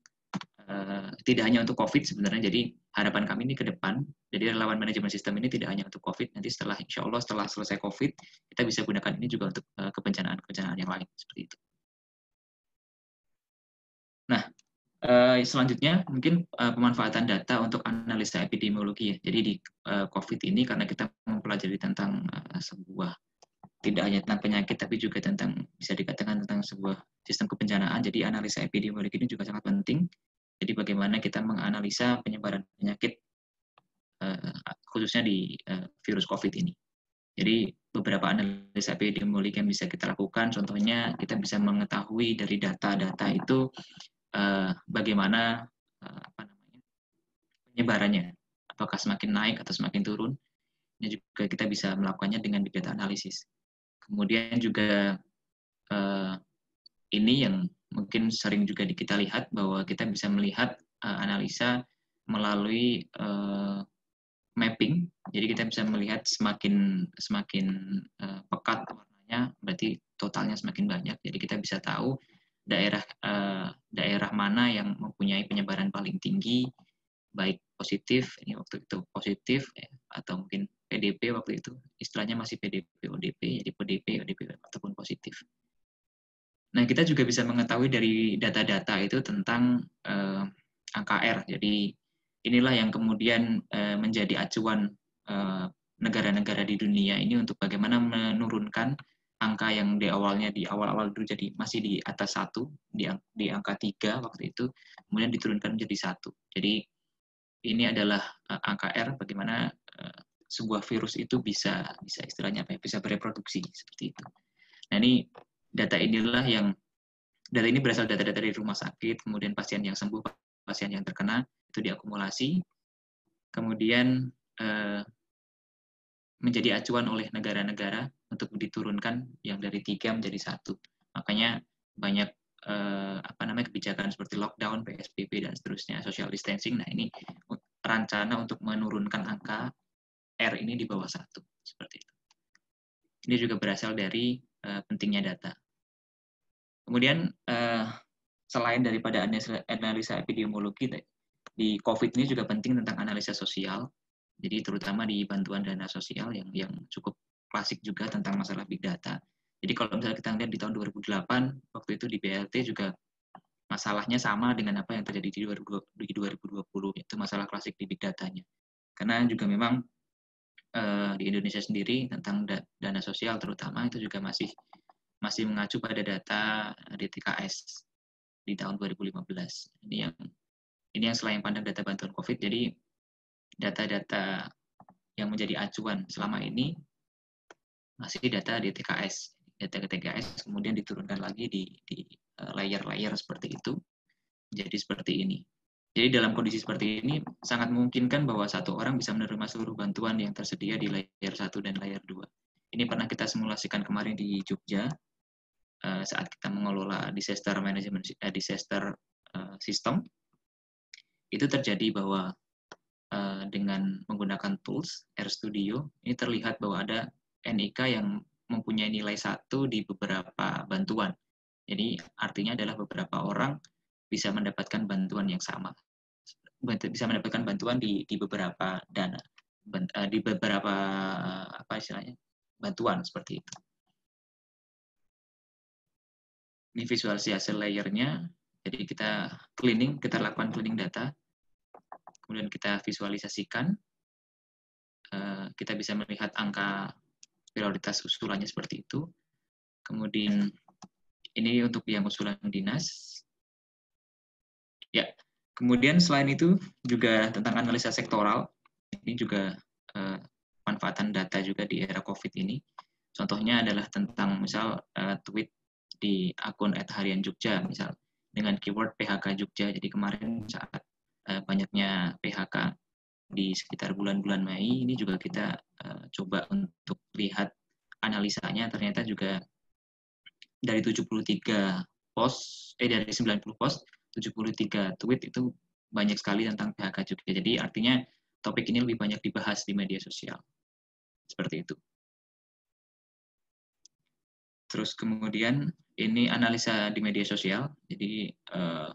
Speaker 3: eh, tidak hanya untuk COVID sebenarnya. Jadi harapan kami ini ke depan, jadi relawan manajemen sistem ini tidak hanya untuk COVID, nanti setelah insya Allah setelah selesai COVID, kita bisa gunakan ini juga untuk uh, kebencanaan-kebencanaan yang lain seperti itu. Nah, selanjutnya mungkin pemanfaatan data untuk analisa epidemiologi ya. Jadi di COVID ini karena kita mempelajari tentang sebuah tidak hanya tentang penyakit tapi juga tentang bisa dikatakan tentang sebuah sistem kebencanaan. Jadi analisa epidemiologi ini juga sangat penting. Jadi bagaimana kita menganalisa penyebaran penyakit uh, khususnya di uh, virus COVID ini. Jadi beberapa analisa epidemiologi yang bisa kita lakukan, contohnya kita bisa mengetahui dari data-data itu uh, bagaimana apa namanya penyebarannya, apakah semakin naik atau semakin turun. Ini juga kita bisa melakukannya dengan big data analisis. Kemudian juga uh, ini yang mungkin sering juga kita lihat bahwa kita bisa melihat uh, analisa melalui uh, mapping. Jadi kita bisa melihat semakin semakin uh, pekat warnanya, berarti totalnya semakin banyak. Jadi kita bisa tahu daerah uh, daerah mana yang mempunyai penyebaran paling tinggi baik positif ini waktu itu positif atau mungkin PDP waktu itu istilahnya masih PDP ODP jadi PDP ODP ataupun positif. Nah kita juga bisa mengetahui dari data-data itu tentang uh, angka R. Jadi inilah yang kemudian uh, menjadi acuan negara-negara uh, di dunia ini untuk bagaimana menurunkan angka yang di awalnya di awal-awal dulu jadi masih di atas satu di, di angka tiga waktu itu kemudian diturunkan menjadi satu jadi ini adalah angka R bagaimana uh, sebuah virus itu bisa bisa istilahnya apa ya bisa bereproduksi seperti itu nah ini data inilah yang data ini berasal data-data dari rumah sakit, kemudian pasien yang sembuh, pasien yang terkena, itu diakumulasi, kemudian eh, menjadi acuan oleh negara-negara untuk diturunkan yang dari tiga menjadi satu. Makanya banyak eh, apa namanya kebijakan seperti lockdown, PSBB dan seterusnya, social distancing. Nah ini rencana untuk menurunkan angka R ini di bawah satu seperti itu. Ini juga berasal dari eh, pentingnya data. Kemudian eh, selain daripada analisa epidemiologi di COVID ini juga penting tentang analisa sosial. Jadi terutama di bantuan dana sosial yang yang cukup klasik juga tentang masalah big data. Jadi kalau misalnya kita lihat di tahun 2008 waktu itu di BLT juga masalahnya sama dengan apa yang terjadi di 2020 itu masalah klasik di big datanya. Karena juga memang uh, di Indonesia sendiri tentang da dana sosial terutama itu juga masih masih mengacu pada data DTKS di tahun 2015. Ini yang ini yang selain pandang data bantuan COVID, jadi data-data yang menjadi acuan selama ini masih data DTKS. Data DTKS kemudian diturunkan lagi di, di eh, layer-layer seperti itu. Jadi seperti ini. Jadi dalam kondisi seperti ini, sangat memungkinkan bahwa satu orang bisa menerima seluruh bantuan yang tersedia di layer 1 dan layer 2. Ini pernah kita simulasikan kemarin di Jogja, eh, saat kita mengelola disaster management, uh, disaster system. Itu terjadi bahwa dengan menggunakan tools RStudio, ini terlihat bahwa ada NIK yang mempunyai nilai satu di beberapa bantuan. Jadi artinya adalah beberapa orang bisa mendapatkan bantuan yang sama. Bisa mendapatkan bantuan di, di beberapa dana, eh, di beberapa apa istilahnya bantuan seperti itu. Ini visualisasi layernya. Jadi kita cleaning, kita lakukan cleaning data, kemudian kita visualisasikan. Eh, kita bisa melihat angka prioritas usulannya seperti itu. Kemudian ini untuk yang usulan dinas. Ya, kemudian selain itu juga tentang analisa sektoral. Ini juga eh, manfaatan data juga di era COVID ini. Contohnya adalah tentang misal eh, tweet di akun @harian Jogja misal dengan keyword PHK Jogja. Jadi kemarin saat eh, banyaknya PHK di sekitar bulan-bulan Mei ini juga kita uh, coba untuk lihat analisanya ternyata juga dari 73 post eh dari 90 post 73 tweet itu banyak sekali tentang PHK juga. Jadi artinya topik ini lebih banyak dibahas di media sosial. Seperti itu. Terus kemudian ini analisa di media sosial. Jadi uh,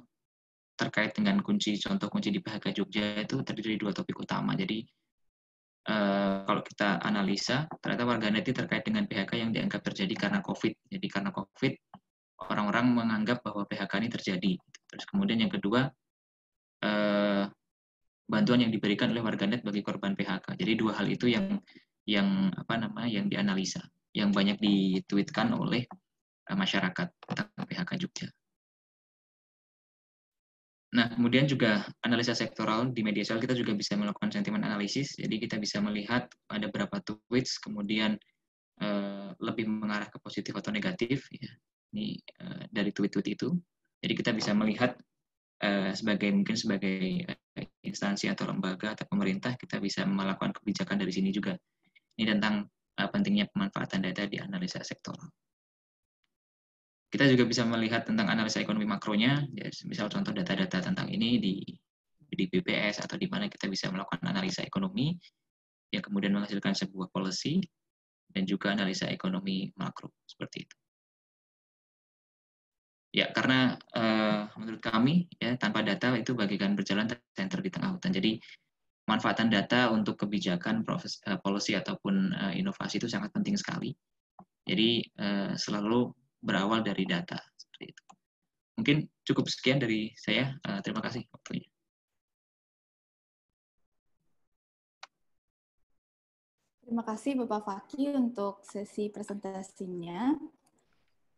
Speaker 3: terkait dengan kunci contoh kunci di PHK Jogja itu terdiri dari dua topik utama. Jadi uh, kalau kita analisa ternyata warganet itu terkait dengan PHK yang dianggap terjadi karena COVID. Jadi karena COVID orang-orang menganggap bahwa PHK ini terjadi. Terus kemudian yang kedua uh, bantuan yang diberikan oleh warganet bagi korban PHK. Jadi dua hal itu yang yang apa nama yang dianalisa, yang banyak ditweetkan oleh uh, masyarakat tentang PHK Jogja. Nah, kemudian juga analisa sektoral di media sosial kita juga bisa melakukan sentimen analisis. Jadi kita bisa melihat ada berapa tweets, kemudian uh, lebih mengarah ke positif atau negatif. Ya. Ini uh, dari tweet-tweet itu. Jadi kita bisa melihat uh, sebagai mungkin sebagai instansi atau lembaga atau pemerintah kita bisa melakukan kebijakan dari sini juga. Ini tentang uh, pentingnya pemanfaatan data di analisa sektoral. Kita juga bisa melihat tentang analisa ekonomi makronya, ya, misal contoh data-data tentang ini di di BPS atau di mana kita bisa melakukan analisa ekonomi yang kemudian menghasilkan sebuah policy dan juga analisa ekonomi makro seperti itu. Ya, karena uh, menurut kami ya tanpa data itu bagikan berjalan center di tengah hutan. Jadi manfaatan data untuk kebijakan proses, uh, policy ataupun uh, inovasi itu sangat penting sekali. Jadi uh, selalu berawal dari data. Seperti itu. Mungkin cukup sekian dari saya. Uh, terima kasih waktunya.
Speaker 1: Terima kasih Bapak Faki untuk sesi presentasinya.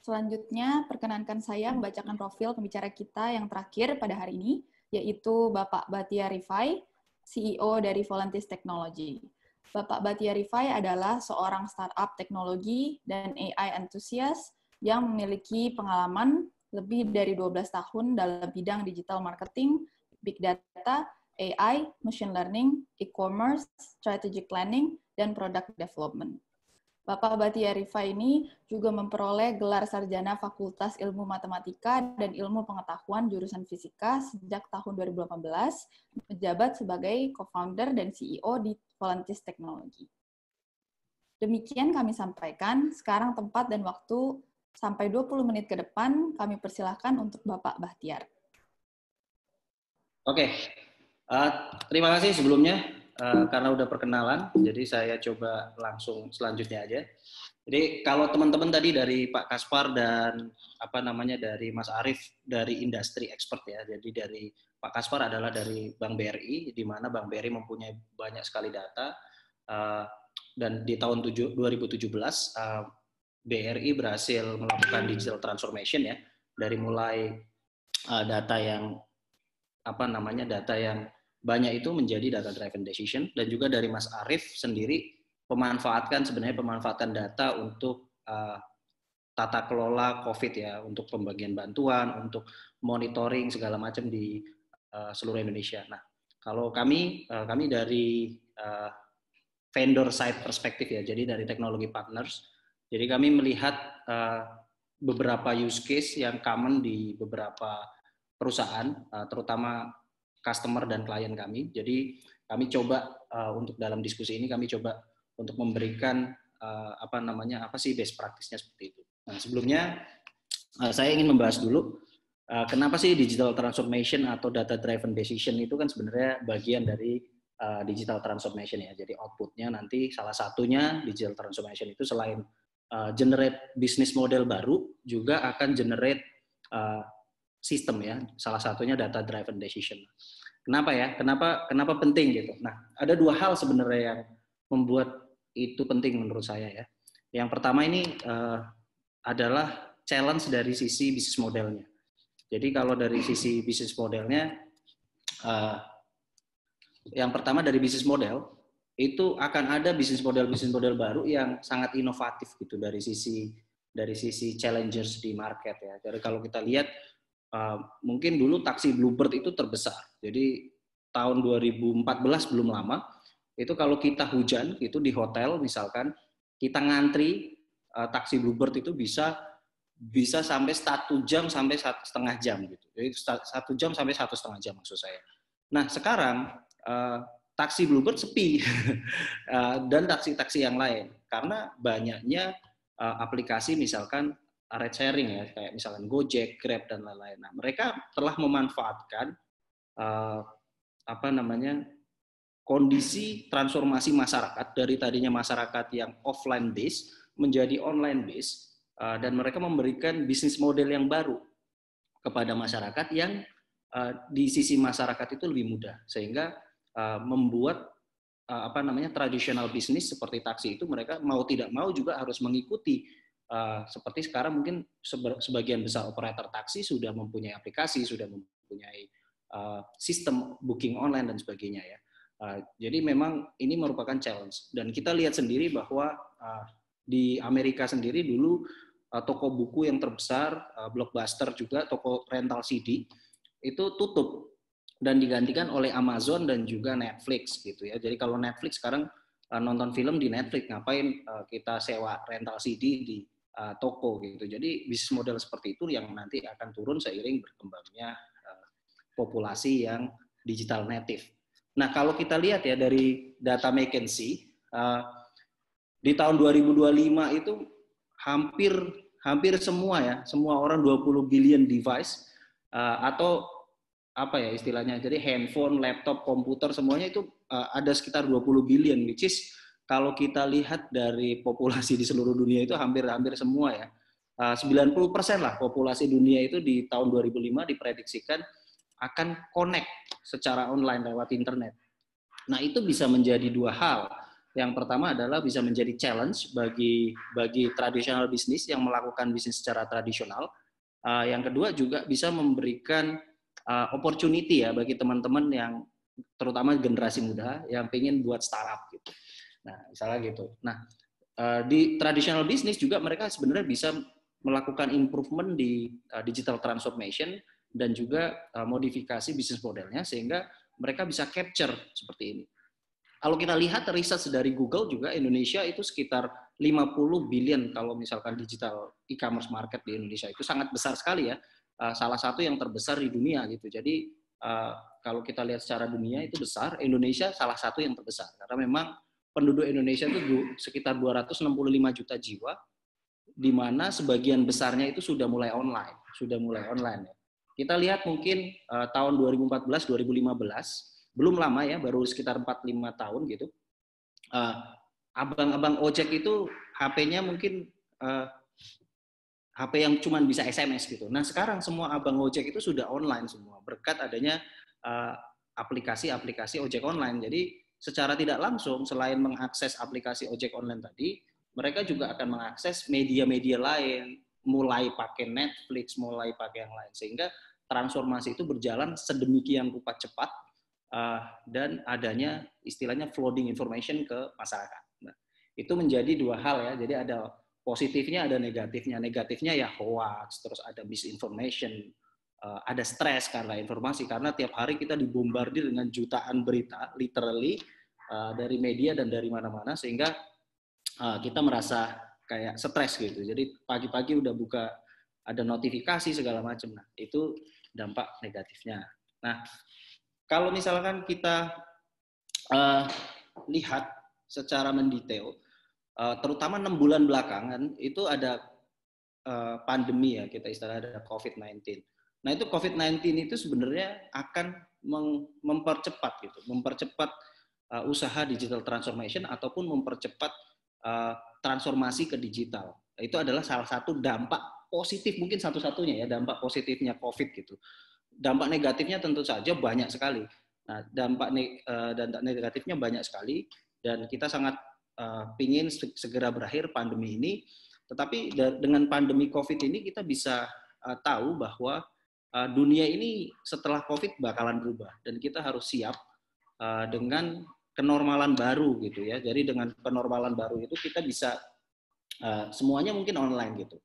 Speaker 1: Selanjutnya, perkenankan saya membacakan profil pembicara kita yang terakhir pada hari ini, yaitu Bapak Batia Rifai, CEO dari Volantis Technology. Bapak Batia Rifai adalah seorang startup teknologi dan AI enthusiast yang memiliki pengalaman lebih dari 12 tahun dalam bidang digital marketing, big data, AI, machine learning, e-commerce, strategic planning, dan product development. Bapak Batia Rifa ini juga memperoleh gelar sarjana Fakultas Ilmu Matematika dan Ilmu Pengetahuan jurusan Fisika sejak tahun 2018, menjabat sebagai co-founder dan CEO di Volantis Technology. Demikian kami sampaikan, sekarang tempat dan waktu sampai 20 menit ke depan kami persilahkan untuk Bapak Bahtiar.
Speaker 4: Oke, uh, terima kasih sebelumnya uh, karena udah perkenalan, jadi saya coba langsung selanjutnya aja. Jadi kalau teman-teman tadi dari Pak Kaspar dan apa namanya dari Mas Arief dari industri expert ya, jadi dari Pak Kaspar adalah dari Bank BRI, di mana Bank BRI mempunyai banyak sekali data. Uh, dan di tahun 2017 uh, BRI berhasil melakukan digital transformation ya. Dari mulai uh, data yang apa namanya data yang banyak itu menjadi data driven decision dan juga dari Mas Arief sendiri pemanfaatkan sebenarnya pemanfaatan data untuk uh, tata kelola COVID ya untuk pembagian bantuan untuk monitoring segala macam di uh, seluruh Indonesia. Nah kalau kami uh, kami dari uh, vendor side perspektif ya jadi dari teknologi partners jadi kami melihat uh, beberapa use case yang common di beberapa perusahaan uh, terutama customer dan klien kami. Jadi kami coba uh, untuk dalam diskusi ini kami coba untuk memberikan uh, apa namanya apa sih best practice-nya seperti itu. Nah sebelumnya uh, saya ingin membahas dulu uh, kenapa sih digital transformation atau data driven decision itu kan sebenarnya bagian dari uh, digital transformation ya. Jadi outputnya nanti salah satunya digital transformation itu selain uh, generate bisnis model baru juga akan generate uh, sistem ya. Salah satunya data driven decision. Kenapa ya? Kenapa kenapa penting gitu? Nah, ada dua hal sebenarnya yang membuat itu penting menurut saya ya. Yang pertama ini uh, adalah challenge dari sisi bisnis modelnya. Jadi kalau dari sisi bisnis modelnya, uh, yang pertama dari bisnis model itu akan ada bisnis model bisnis model baru yang sangat inovatif gitu dari sisi dari sisi challengers di market ya. Jadi kalau kita lihat uh, mungkin dulu taksi Bluebird itu terbesar. Jadi tahun 2014 belum lama itu kalau kita hujan itu di hotel misalkan kita ngantri uh, taksi Bluebird itu bisa bisa sampai satu jam sampai satu setengah jam gitu. Jadi satu jam sampai satu setengah jam maksud saya. Nah sekarang uh, taksi Bluebird sepi uh, <laughs> dan taksi-taksi yang lain karena banyaknya uh, aplikasi misalkan ride sharing ya kayak misalkan Gojek, Grab dan lain-lain. Nah, mereka telah memanfaatkan uh, apa namanya kondisi transformasi masyarakat dari tadinya masyarakat yang offline base menjadi online base uh, dan mereka memberikan bisnis model yang baru kepada masyarakat yang uh, di sisi masyarakat itu lebih mudah sehingga uh, membuat apa namanya tradisional bisnis seperti taksi itu mereka mau tidak mau juga harus mengikuti Uh, seperti sekarang mungkin sebagian besar operator taksi sudah mempunyai aplikasi, sudah mempunyai uh, sistem booking online dan sebagainya ya. Uh, jadi memang ini merupakan challenge dan kita lihat sendiri bahwa uh, di Amerika sendiri dulu uh, toko buku yang terbesar, uh, blockbuster juga, toko rental CD itu tutup dan digantikan oleh Amazon dan juga Netflix gitu ya. Jadi kalau Netflix sekarang uh, nonton film di Netflix, ngapain uh, kita sewa rental CD di uh, toko gitu. Jadi bisnis model seperti itu yang nanti akan turun seiring berkembangnya uh, populasi yang digital native. Nah kalau kita lihat ya dari data McKinsey uh, di tahun 2025 itu hampir hampir semua ya semua orang 20 billion device uh, atau apa ya istilahnya jadi handphone, laptop, komputer semuanya itu uh, ada sekitar 20 billion which is kalau kita lihat dari populasi di seluruh dunia itu hampir-hampir semua ya. 90% ah, lah populasi dunia itu di tahun 2005 diprediksikan akan connect secara online lewat internet. Nah, itu bisa menjadi dua hal. Yang pertama adalah bisa menjadi challenge bagi bagi tradisional bisnis yang melakukan bisnis secara tradisional. Ah, yang kedua juga bisa memberikan ah, opportunity ya bagi teman-teman yang terutama generasi muda yang ingin buat startup gitu. Nah, misalnya gitu. Nah, eh, di tradisional bisnis juga mereka sebenarnya bisa melakukan improvement di uh, digital transformation dan juga uh, modifikasi bisnis modelnya sehingga mereka bisa capture seperti ini. Kalau kita lihat riset dari Google juga Indonesia itu sekitar 50 billion kalau misalkan digital e-commerce market di Indonesia itu sangat besar sekali ya. Salah satu yang terbesar di dunia gitu. Jadi kalau kita lihat secara dunia itu besar, Indonesia salah satu yang terbesar karena memang penduduk Indonesia itu sekitar 265 juta jiwa di mana sebagian besarnya itu sudah mulai online, sudah mulai online ya. Kita lihat mungkin uh, tahun 2014 2015 belum lama ya, baru sekitar 4 5 tahun gitu. Uh, abang-abang ojek itu HP-nya mungkin uh, eh, HP yang cuma bisa SMS gitu. Nah, sekarang semua abang ojek itu sudah online semua berkat adanya aplikasi-aplikasi uh, ojek online. Jadi secara tidak langsung selain mengakses aplikasi ojek online tadi, mereka juga akan mengakses media-media lain, mulai pakai Netflix, mulai pakai yang lain, sehingga transformasi itu berjalan sedemikian rupa cepat uh, dan adanya istilahnya flooding information ke masyarakat. Nah, itu menjadi dua hal ya. Jadi ada positifnya, ada negatifnya. Negatifnya ya hoax, terus ada misinformation, ada stres karena informasi karena tiap hari kita dibombardir dengan jutaan berita, literally uh, dari media dan dari mana-mana sehingga uh, kita merasa kayak stres gitu. Jadi pagi-pagi udah buka ada notifikasi segala macam. Nah, itu dampak negatifnya. Nah, kalau misalkan kita uh, lihat secara mendetail, uh, terutama enam bulan belakangan itu ada uh, pandemi ya kita istilah ada COVID-19. Nah itu COVID-19 itu sebenarnya akan mempercepat gitu, mempercepat uh, usaha digital transformation ataupun mempercepat uh, transformasi ke digital. Itu adalah salah satu dampak positif mungkin satu-satunya ya dampak positifnya COVID gitu. Dampak negatifnya tentu saja banyak sekali. Nah, dampak ne uh, negatifnya banyak sekali dan kita sangat uh, pingin segera berakhir pandemi ini. Tetapi dengan pandemi COVID ini kita bisa uh, tahu bahwa uh, dunia ini setelah COVID bakalan berubah dan kita harus siap uh, dengan kenormalan baru gitu ya. Jadi dengan kenormalan baru itu kita bisa uh, semuanya mungkin online gitu.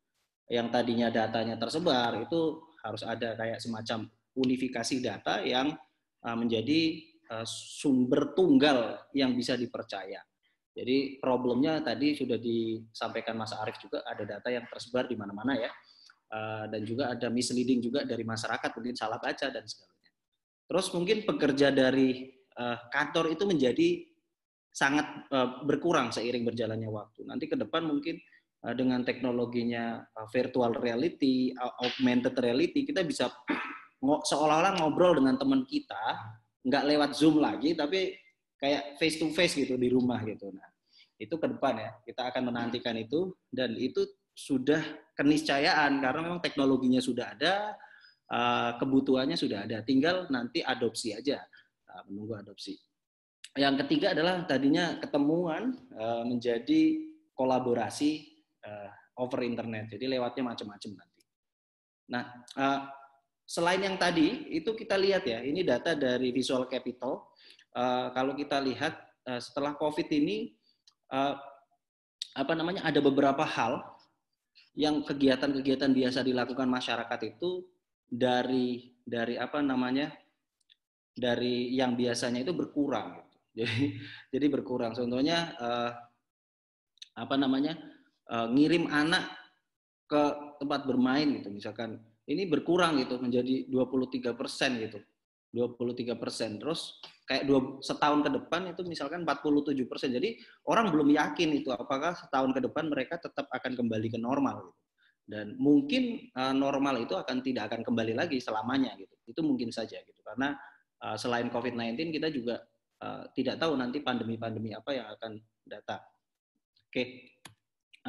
Speaker 4: Yang tadinya datanya tersebar itu harus ada kayak semacam unifikasi data yang uh, menjadi uh, sumber tunggal yang bisa dipercaya. Jadi problemnya tadi sudah disampaikan Mas Arief juga ada data yang tersebar di mana-mana ya. Uh, dan juga ada misleading juga dari masyarakat mungkin salah baca dan sebagainya. Terus mungkin pekerja dari uh, kantor itu menjadi sangat uh, berkurang seiring berjalannya waktu. Nanti ke depan mungkin dengan teknologinya virtual reality, augmented reality, kita bisa <clears throat> seolah-olah ngobrol dengan teman kita, nggak lewat Zoom lagi, tapi kayak face to face gitu di rumah gitu. Nah, itu ke depan ya, kita akan menantikan itu dan itu sudah keniscayaan karena memang teknologinya sudah ada, kebutuhannya sudah ada, tinggal nanti adopsi aja menunggu adopsi. Yang ketiga adalah tadinya ketemuan uh, menjadi kolaborasi uh, over internet. Jadi lewatnya macam-macam nanti. Nah, selain yang tadi itu kita lihat ya, ini data dari Visual Capital. Kalau kita lihat setelah COVID ini apa namanya ada beberapa hal yang kegiatan-kegiatan biasa dilakukan masyarakat itu dari dari apa namanya dari yang biasanya itu berkurang. Gitu. <laughs> Jadi jadi berkurang. Contohnya uh, apa namanya uh, ngirim anak ke tempat bermain gitu, misalkan ini berkurang gitu menjadi 23 persen gitu, 23 persen. Terus kayak dua setahun ke depan itu misalkan 47 persen. Jadi orang belum yakin itu apakah setahun ke depan mereka tetap akan kembali ke normal gitu. Dan mungkin uh, normal itu akan tidak akan kembali lagi selamanya gitu. Itu mungkin saja gitu karena uh, selain COVID-19 kita juga uh, tidak tahu nanti pandemi-pandemi apa yang akan datang. Oke, okay.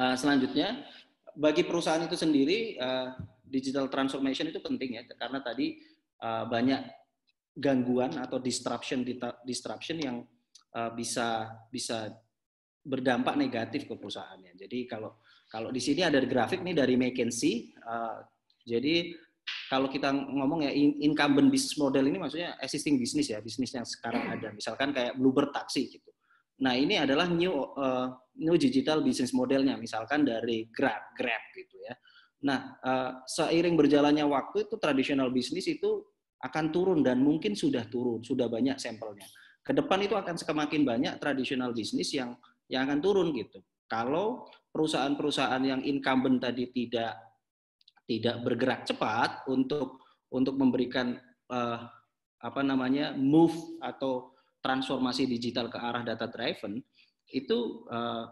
Speaker 4: uh, selanjutnya bagi perusahaan itu sendiri uh, digital transformation itu penting ya karena tadi uh, banyak gangguan atau disruption disruption yang uh, bisa bisa berdampak negatif ke perusahaannya. Jadi kalau kalau di sini ada grafik nih dari McKinsey, uh, jadi kalau kita ngomong ya incumbent business model ini maksudnya existing business ya, bisnis yang sekarang ada. Misalkan kayak Bluebird Taxi gitu. Nah, ini adalah new uh, new digital business modelnya misalkan dari Grab, Grab gitu ya. Nah, seiring berjalannya waktu itu tradisional bisnis itu akan turun dan mungkin sudah turun, sudah banyak sampelnya. Ke depan itu akan semakin banyak tradisional bisnis yang yang akan turun gitu. Kalau perusahaan-perusahaan yang incumbent tadi tidak tidak bergerak cepat untuk untuk memberikan uh, apa namanya move atau transformasi digital ke arah data driven itu uh,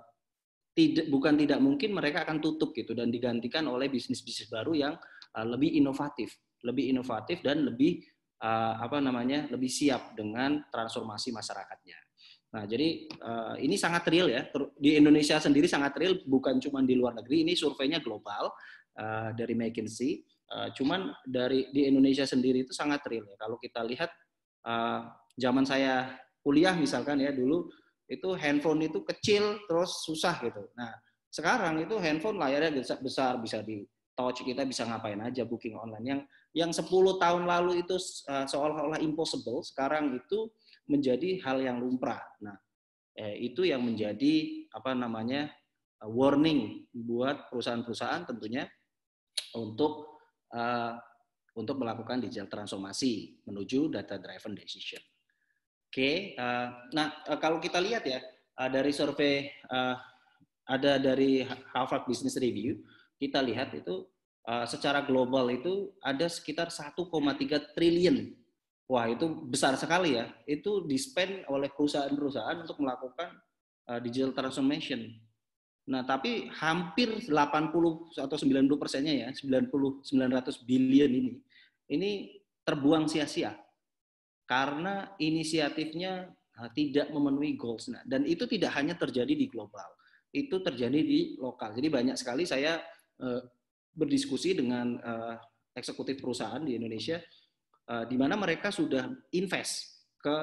Speaker 4: tidak bukan tidak mungkin mereka akan tutup gitu dan digantikan oleh bisnis-bisnis baru yang uh, lebih inovatif, lebih inovatif dan lebih uh, apa namanya lebih siap dengan transformasi masyarakatnya. Nah, jadi uh, ini sangat real ya. Di Indonesia sendiri sangat real, bukan cuma di luar negeri. Ini surveinya global uh, dari McKinsey. Uh, cuman dari di Indonesia sendiri itu sangat real ya. Kalau kita lihat uh, zaman saya kuliah misalkan ya dulu itu handphone itu kecil terus susah gitu. Nah, sekarang itu handphone layarnya besar bisa di touch kita bisa ngapain aja booking online yang yang 10 tahun lalu itu uh, seolah-olah impossible sekarang itu menjadi hal yang lumrah. Nah, eh, itu yang menjadi apa namanya uh, warning buat perusahaan-perusahaan tentunya untuk uh, untuk melakukan digital transformasi menuju data driven decision. Oke, uh, nah uh, kalau kita lihat ya uh, dari survei uh, ada dari Harvard Business Review, kita lihat itu uh, secara global itu ada sekitar 1,3 triliun. Wah itu besar sekali ya. Itu dispend oleh perusahaan-perusahaan untuk melakukan uh, digital transformation. Nah, tapi hampir 80 atau 90 persennya ya, 90 900 billion ini, ini terbuang sia-sia karena inisiatifnya uh, tidak memenuhi goals. Nah, dan itu tidak hanya terjadi di global, itu terjadi di lokal. Jadi banyak sekali saya berdiskusi dengan uh, eksekutif perusahaan di Indonesia, uh, di mana mereka sudah invest ke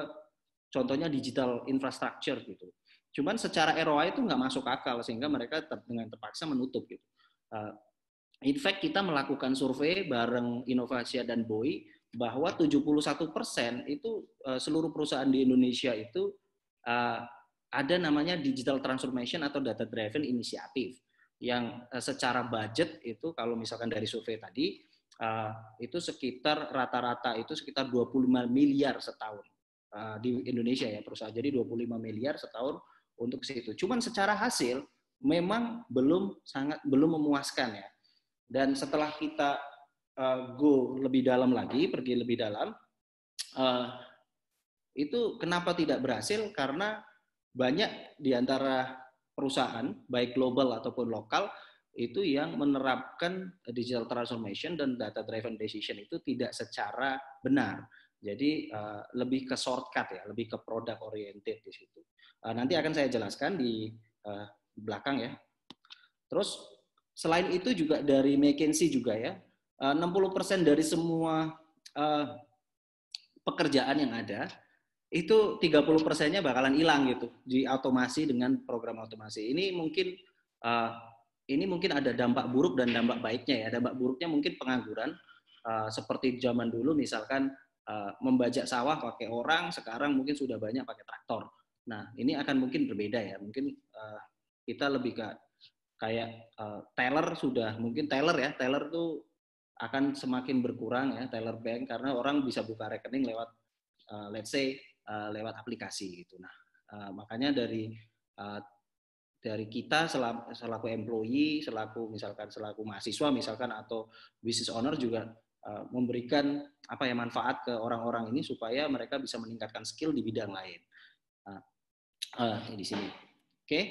Speaker 4: contohnya digital infrastructure gitu. Cuman secara ROI itu nggak masuk akal sehingga mereka ter, dengan terpaksa menutup gitu. Uh, in fact kita melakukan survei bareng Innovasia dan BOI bahwa 71 persen itu uh, seluruh perusahaan di Indonesia itu ada namanya digital transformation atau data driven inisiatif yang uh, secara budget itu kalau misalkan dari survei tadi uh, itu sekitar rata-rata itu sekitar 25 miliar setahun uh, di Indonesia ya perusahaan jadi 25 miliar setahun untuk situ. Cuman secara hasil memang belum sangat belum memuaskan ya. Dan setelah kita go lebih dalam lagi, pergi lebih dalam, itu kenapa tidak berhasil? Karena banyak di antara perusahaan, baik global ataupun lokal, itu yang menerapkan digital transformation dan data driven decision itu tidak secara benar. Jadi uh, lebih ke shortcut ya, lebih ke product oriented di situ. Uh, nanti akan saya jelaskan di uh, belakang ya. Terus selain itu juga dari McKinsey juga ya, 60% eh, dari semua uh, pekerjaan yang ada itu 30 persennya bakalan hilang gitu di otomasi dengan program otomasi. Ini mungkin uh, ini mungkin ada dampak buruk dan dampak baiknya ya. Dampak buruknya mungkin pengangguran uh, seperti zaman dulu misalkan uh, membajak sawah pakai orang, sekarang mungkin sudah banyak pakai traktor. Nah, ini akan mungkin berbeda ya. Mungkin uh, kita lebih ke kayak uh, teller sudah mungkin teller ya. Teller tuh akan semakin berkurang ya teller bank karena orang bisa buka rekening lewat uh, let's say uh, lewat aplikasi gitu. Nah, uh, makanya dari uh, dari kita selaku, selaku employee, selaku misalkan selaku mahasiswa misalkan atau business owner juga uh, memberikan apa ya manfaat ke orang-orang ini supaya mereka bisa meningkatkan skill di bidang lain. Uh, uh, di sini. Oke. Okay?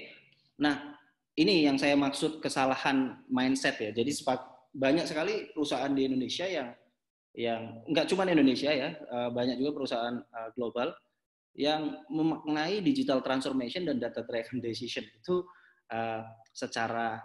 Speaker 4: Nah, ini yang saya maksud kesalahan mindset ya. Jadi banyak sekali perusahaan di Indonesia yang yang nggak cuma Indonesia ya, banyak juga perusahaan global yang memaknai digital transformation dan data driven decision itu uh, secara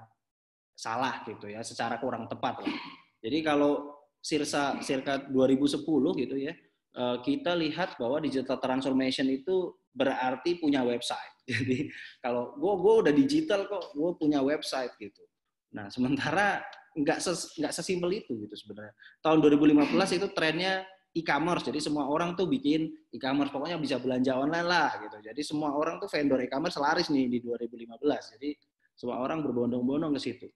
Speaker 4: salah gitu ya, secara kurang tepat lah. Jadi kalau sirsa circa 2010 gitu ya, uh, kita lihat bahwa digital transformation itu berarti punya website. <laughs> Jadi kalau gue gue udah digital kok, gue punya website gitu. Nah sementara nggak ses, nggak sesimpel itu gitu sebenarnya. Tahun 2015 itu trennya e-commerce. Jadi semua orang tuh bikin e-commerce pokoknya bisa belanja online lah gitu. Jadi semua orang tuh vendor e-commerce laris nih di 2015. Jadi semua orang berbondong-bondong ke situ.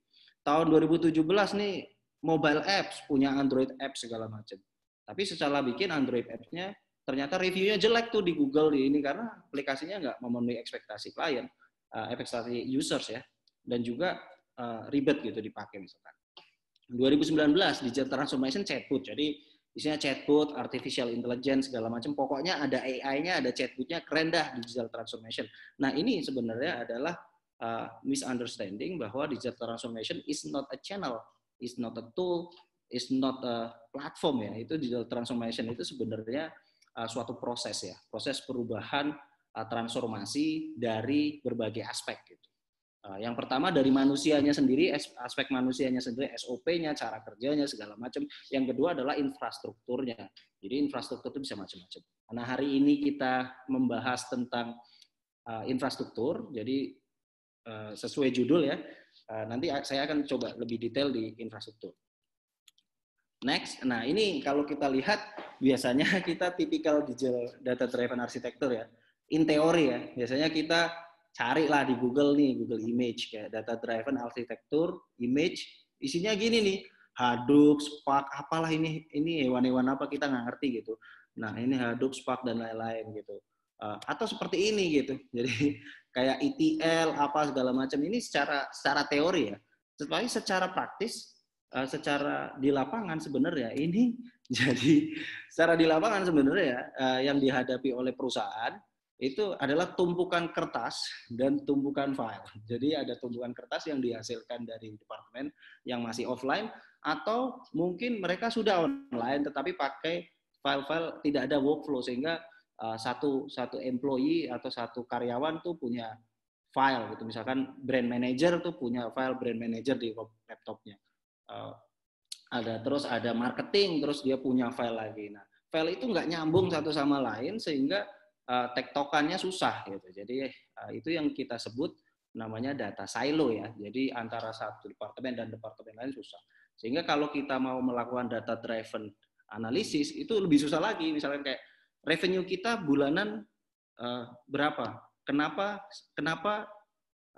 Speaker 4: tahun 2017 nih mobile apps punya Android apps segala macam. Tapi secara bikin Android apps-nya ternyata reviewnya jelek tuh di Google di ini karena aplikasinya nggak memenuhi ekspektasi klien, uh, ekspektasi users ya, dan juga uh, ribet gitu dipakai misalkan. 2019 digital transformation chatbot, jadi isinya chatbot, artificial intelligence segala macam. Pokoknya ada AI-nya, ada chatbotnya keren dah digital transformation. Nah ini sebenarnya adalah uh, misunderstanding bahwa digital transformation is not a channel, is not a tool, is not a platform ya. Itu digital transformation itu sebenarnya uh, suatu proses ya, proses perubahan uh, transformasi dari berbagai aspek gitu. Uh, yang pertama dari manusianya sendiri, aspek manusianya sendiri, SOP-nya, cara kerjanya segala macam. Yang kedua adalah infrastrukturnya. Jadi infrastruktur itu bisa macam-macam. Karena hari ini kita membahas tentang uh, infrastruktur, jadi uh, sesuai judul ya. Uh, nanti saya akan coba lebih detail di infrastruktur. Next, nah ini kalau kita lihat biasanya <laughs> kita tipikal digital data driven arsitektur ya. In teori ya, biasanya kita carilah di Google nih, Google Image kayak data driven arsitektur, image, isinya gini nih, Hadoop, Spark, apalah ini, ini hewan-hewan apa kita nggak ngerti gitu. Nah ini Hadoop, Spark dan lain-lain gitu. Uh, atau seperti ini gitu. <laughs> Jadi kayak ETL apa segala macam ini secara secara teori ya. Tetapi secara praktis uh, secara di lapangan sebenarnya ini <laughs> jadi secara di lapangan sebenarnya uh, yang dihadapi oleh perusahaan itu adalah tumpukan kertas dan tumpukan file. Jadi ada tumpukan kertas yang dihasilkan dari departemen yang masih offline atau mungkin mereka sudah online tetapi pakai file-file tidak ada workflow sehingga uh, satu satu employee atau satu karyawan tuh punya file gitu. Misalkan brand manager tuh punya file brand manager di laptopnya uh, ada terus ada marketing terus dia punya file lagi nah file itu nggak nyambung satu sama lain sehingga uh, tektokannya susah gitu. Jadi uh, itu yang kita sebut namanya data silo ya. Jadi antara satu departemen dan departemen lain susah. Sehingga kalau kita mau melakukan data driven analisis itu lebih susah lagi. Misalnya kayak revenue kita bulanan uh, berapa? Kenapa kenapa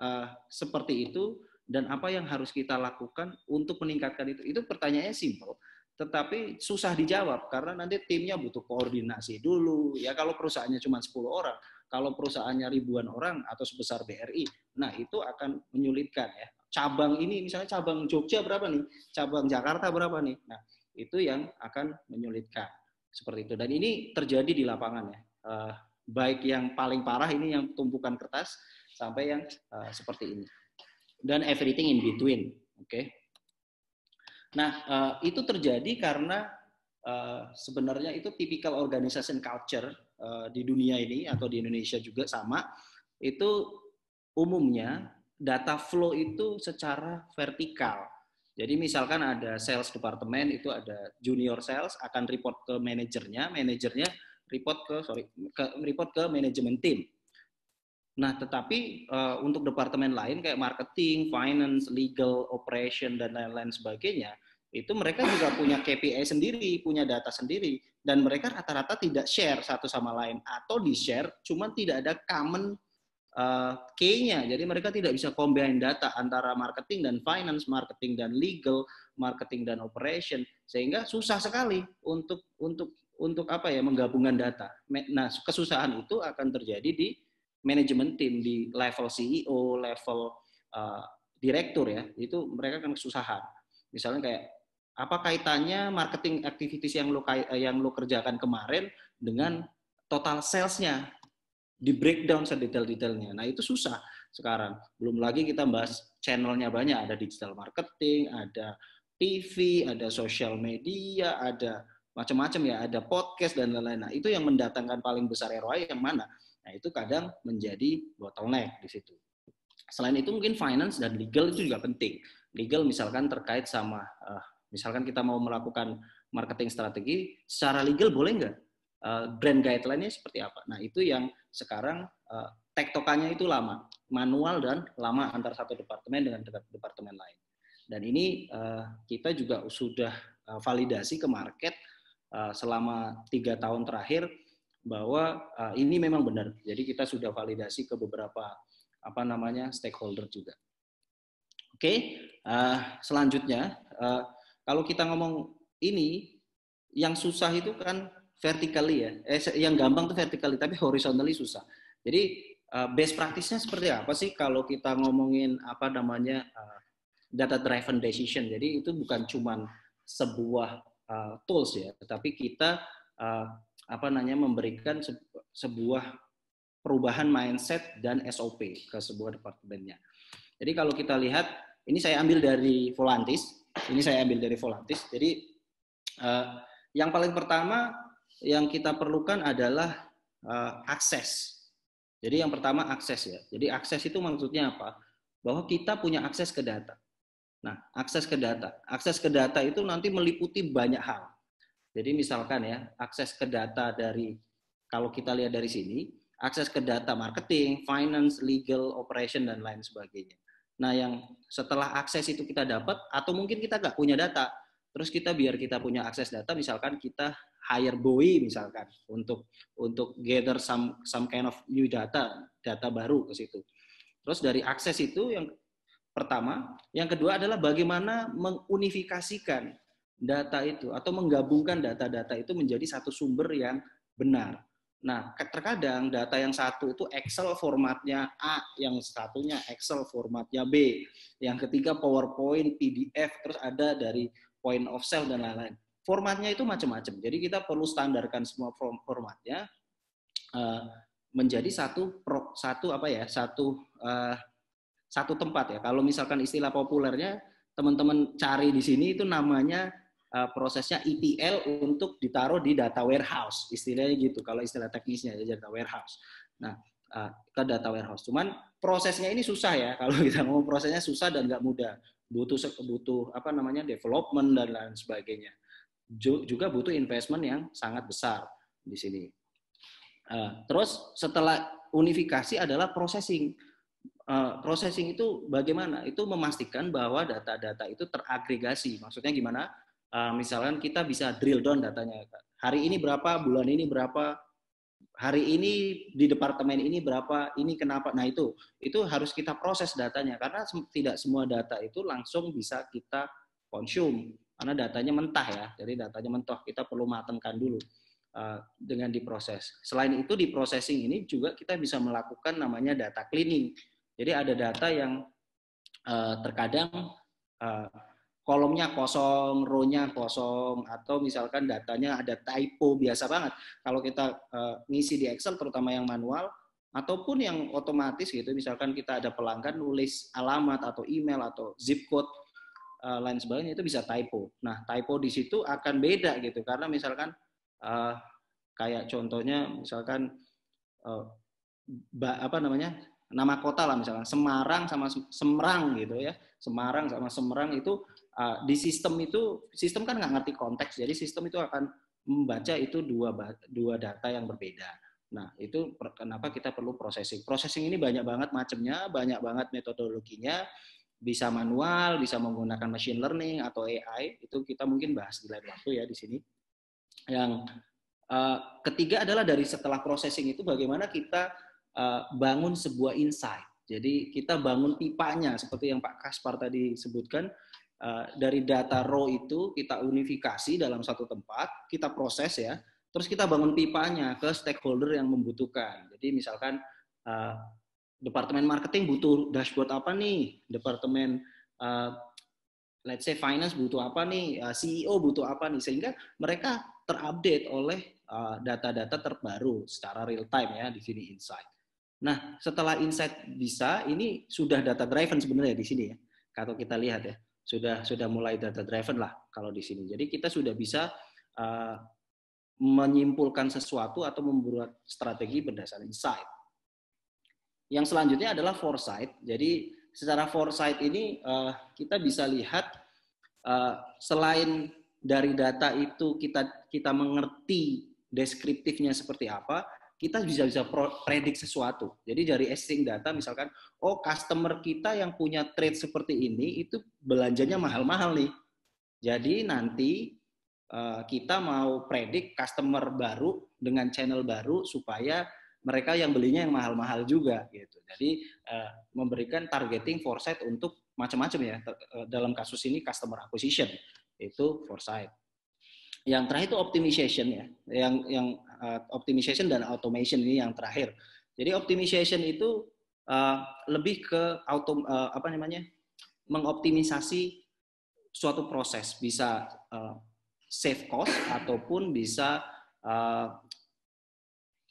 Speaker 4: uh, seperti itu? Dan apa yang harus kita lakukan untuk meningkatkan itu? Itu pertanyaannya simpel, tetapi susah dijawab karena nanti timnya butuh koordinasi dulu. Ya kalau perusahaannya cuma 10 orang, kalau perusahaannya ribuan orang atau sebesar BRI, nah itu akan menyulitkan ya. Cabang ini misalnya cabang Jogja berapa nih? Cabang Jakarta berapa nih? Nah, itu yang akan menyulitkan seperti itu. Dan ini terjadi di lapangan ya. Uh, baik yang paling parah ini yang tumpukan kertas sampai yang uh, seperti ini dan everything in between. Oke. Okay? Nah, uh, itu terjadi karena uh, sebenarnya itu typical organization culture uh, di dunia ini atau di Indonesia juga sama. Itu umumnya data flow itu secara vertikal. Jadi misalkan ada sales departemen itu ada junior sales akan report ke manajernya, manajernya report ke sorry ke report ke manajemen tim Nah, tetapi uh, untuk departemen lain kayak marketing, finance, legal, operation dan lain-lain sebagainya, itu mereka juga punya KPI sendiri, punya data sendiri dan mereka rata-rata tidak share satu sama lain atau di-share cuman tidak ada common uh, key-nya. Jadi mereka tidak bisa combine data antara marketing dan finance, marketing dan legal, marketing dan operation sehingga susah sekali untuk untuk untuk apa ya menggabungkan data. Nah, kesusahan itu akan terjadi di manajemen tim di level CEO, level uh, direktur ya, itu mereka kan kesusahan. Misalnya kayak apa kaitannya marketing activities yang lo yang lo kerjakan kemarin dengan total salesnya di breakdown sedetail-detailnya. Nah itu susah sekarang. Belum lagi kita bahas channelnya banyak, ada digital marketing, ada TV, ada social media, ada macam-macam ya, ada podcast dan lain-lain. Nah itu yang mendatangkan paling besar ROI yang mana? Nah, itu kadang menjadi bottleneck di situ. Selain itu mungkin finance dan legal itu juga penting. Legal misalkan terkait sama, uh, misalkan kita mau melakukan marketing strategi, secara legal boleh nggak? Uh, brand guideline-nya seperti apa? Nah, itu yang sekarang uh, tektokannya itu lama, manual dan lama antar satu departemen dengan departemen lain. Dan ini uh, kita juga sudah validasi ke market uh, selama tiga tahun terakhir bahwa uh, ini memang benar. Jadi kita sudah validasi ke beberapa apa namanya stakeholder juga. Oke, uh, selanjutnya uh, kalau kita ngomong ini yang susah itu kan vertically ya, eh, yang gampang tuh vertically tapi horizontally susah. Jadi uh, best practice-nya seperti apa sih kalau kita ngomongin apa namanya uh, data driven decision. Jadi itu bukan cuma sebuah uh, tools ya, tetapi kita uh, apa namanya memberikan sebuah perubahan mindset dan SOP ke sebuah departemennya. Jadi kalau kita lihat ini saya ambil dari Volantis. Ini saya ambil dari Volantis. Jadi uh, yang paling pertama yang kita perlukan adalah uh, akses. Jadi yang pertama akses ya. Jadi akses itu maksudnya apa? Bahwa kita punya akses ke data. Nah, akses ke data. Akses ke data itu nanti meliputi banyak hal. Jadi misalkan ya, akses ke data dari kalau kita lihat dari sini, akses ke data marketing, finance, legal, operation dan lain sebagainya. Nah, yang setelah akses itu kita dapat, atau mungkin kita nggak punya data, terus kita biar kita punya akses data, misalkan kita hire BOI misalkan untuk untuk gather some some kind of new data, data baru ke situ. Terus dari akses itu yang pertama, yang kedua adalah bagaimana mengunifikasikan data itu atau menggabungkan data-data itu menjadi satu sumber yang benar. Nah, terkadang data yang satu itu Excel formatnya A, yang satunya Excel formatnya B, yang ketiga PowerPoint, PDF, terus ada dari point of sale dan lain-lain. Formatnya itu macam-macam. Jadi kita perlu standarkan semua formatnya uh, menjadi satu satu apa ya satu uh, satu tempat ya. Kalau misalkan istilah populernya teman-teman cari di sini itu namanya uh, prosesnya ETL untuk ditaruh di data warehouse, istilahnya gitu. Kalau istilah teknisnya ya data warehouse. Nah, uh, ke data warehouse. Cuman prosesnya ini susah ya. <laughs> Kalau kita ngomong prosesnya susah dan nggak mudah. Butuh butuh apa namanya development dan lain sebagainya. Juga butuh investment yang sangat besar di sini. Uh, terus setelah unifikasi adalah processing. Uh, processing itu bagaimana? Itu memastikan bahwa data-data itu teragregasi. Maksudnya gimana? Uh, misalkan kita bisa drill down datanya. Hari ini berapa, bulan ini berapa, hari ini di departemen ini berapa, ini kenapa. Nah itu itu harus kita proses datanya karena tidak semua data itu langsung bisa kita konsum karena datanya mentah ya. Jadi datanya mentah kita perlu matangkan dulu uh, dengan diproses. Selain itu di processing ini juga kita bisa melakukan namanya data cleaning. Jadi ada data yang uh, terkadang uh, kolomnya kosong, row-nya kosong, atau misalkan datanya ada typo biasa banget. Kalau kita uh, ngisi di Excel, terutama yang manual, ataupun yang otomatis gitu, misalkan kita ada pelanggan nulis alamat atau email atau zip code uh, lain sebagainya itu bisa typo. Nah, typo di situ akan beda gitu, karena misalkan uh, kayak contohnya misalkan uh, apa namanya nama kota lah misalkan Semarang sama Semarang gitu ya Semarang sama Semarang itu uh, di sistem itu sistem kan nggak ngerti konteks jadi sistem itu akan membaca itu dua dua data yang berbeda. Nah itu kenapa kita perlu processing? Processing ini banyak banget macamnya banyak banget metodologinya. Bisa manual bisa menggunakan machine learning atau AI itu kita mungkin bahas di lain waktu ya di sini. Yang uh, ketiga adalah dari setelah processing itu bagaimana kita uh, bangun sebuah insight jadi kita bangun pipanya seperti yang Pak Kaspar tadi sebutkan Eh, dari data raw itu kita unifikasi dalam satu tempat, kita proses ya, terus kita bangun pipanya ke stakeholder yang membutuhkan. Jadi misalkan uh, departemen marketing butuh dashboard apa nih, departemen uh, let's say finance butuh apa nih, uh, CEO butuh apa nih, sehingga mereka terupdate oleh data-data uh, terbaru secara real time ya di sini insight. Nah, setelah insight bisa, ini sudah data driven sebenarnya di sini ya. Kalau kita lihat ya sudah sudah mulai data driven lah kalau di sini. Jadi kita sudah bisa uh, menyimpulkan sesuatu atau membuat strategi berdasarkan insight. Yang selanjutnya adalah foresight. Jadi secara foresight ini uh, kita bisa lihat uh, selain dari data itu kita kita mengerti deskriptifnya seperti apa, kita bisa bisa predik sesuatu. Jadi dari existing data misalkan, oh customer kita yang punya trade seperti ini itu belanjanya mahal-mahal nih. Jadi nanti uh, kita mau predik customer baru dengan channel baru supaya mereka yang belinya yang mahal-mahal juga gitu. Jadi uh, memberikan targeting foresight untuk macam-macam ya dalam kasus ini customer acquisition itu foresight. Yang terakhir itu optimization ya, yang yang uh, optimization dan automation ini yang terakhir. Jadi optimization itu uh, lebih ke auto uh, apa namanya mengoptimisasi suatu proses bisa uh, save cost ataupun bisa uh,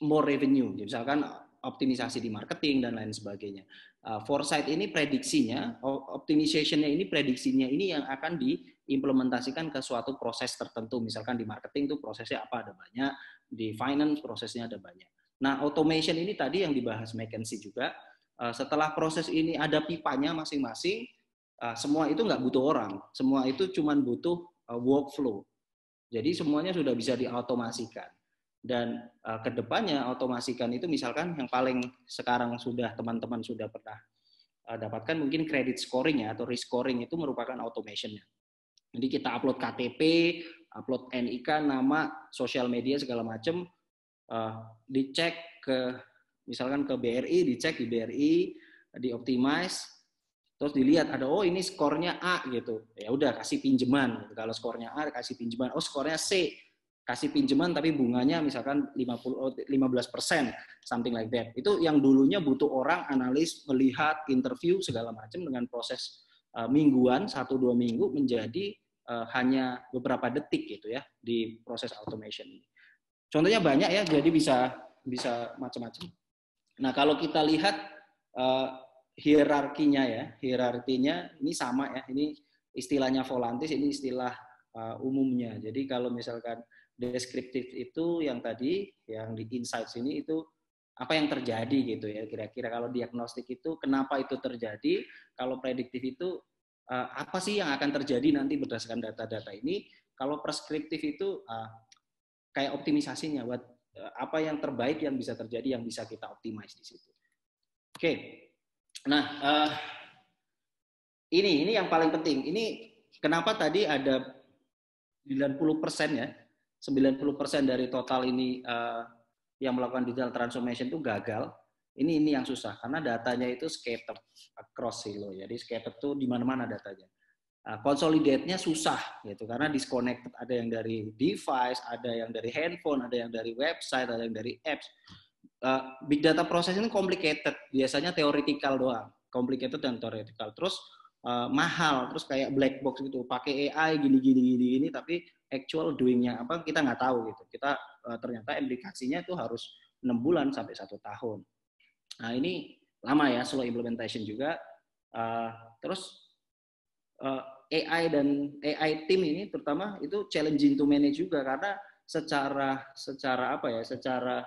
Speaker 4: more revenue. Misalkan optimisasi di marketing dan lain sebagainya. Uh, foresight ini prediksinya, optimizationnya ini prediksinya ini yang akan diimplementasikan ke suatu proses tertentu. Misalkan di marketing itu prosesnya apa ada banyak, di finance prosesnya ada banyak. Nah, automation ini tadi yang dibahas McKinsey juga. Uh, setelah proses ini ada pipanya masing-masing, uh, semua itu nggak butuh orang. Semua itu cuma butuh uh, workflow. Jadi semuanya sudah bisa diautomasikan. Dan uh, ke depannya automasikan itu misalkan yang paling sekarang sudah teman-teman sudah pernah uh, dapatkan mungkin credit scoring ya atau risk scoring itu merupakan automationnya. Jadi kita upload KTP, upload NIK, nama, sosial media segala macam, uh, dicek ke misalkan ke BRI, dicek di BRI, di optimize, terus dilihat ada oh ini skornya A gitu. Ya udah kasih pinjaman. Kalau skornya A kasih pinjaman. Oh skornya C kasih pinjaman tapi bunganya misalkan 50 15 persen something like that. Itu yang dulunya butuh orang analis melihat interview segala macam dengan proses uh, mingguan satu dua minggu menjadi uh, hanya beberapa detik gitu ya di proses automation ini. Contohnya banyak ya, jadi bisa bisa macam-macam. Nah kalau kita lihat uh, hierarkinya ya, hierarkinya ini sama ya, ini istilahnya volantis, ini istilah uh, umumnya. Jadi kalau misalkan deskriptif itu yang tadi, yang di insights ini itu apa yang terjadi gitu ya kira-kira kalau diagnostik itu kenapa itu terjadi kalau prediktif itu uh, apa sih yang akan terjadi nanti berdasarkan data-data ini kalau preskriptif itu uh, kayak optimisasinya buat uh, apa yang terbaik yang bisa terjadi yang bisa kita optimize di situ. Oke, okay. nah ini ini yang paling penting. Ini kenapa tadi ada 90% ya, 90% dari total ini uh, yang melakukan digital transformation itu gagal. Ini ini yang susah karena datanya itu scattered across silo. Jadi scattered itu di mana-mana datanya. Nah, consolidate-nya susah gitu karena disconnected ada yang dari device, ada yang dari handphone, ada yang dari website, ada yang dari apps. Uh, big data process ini complicated, biasanya theoretical doang, complicated dan theoretical. Terus uh, mahal, terus kayak black box gitu, pakai AI gini gini gini gini, tapi actual doingnya apa kita nggak tahu gitu. Kita uh, ternyata implikasinya itu harus enam bulan sampai satu tahun. Nah ini lama ya, slow implementation juga. Uh, terus uh, AI dan AI team ini terutama itu challenging to manage juga karena secara secara apa ya secara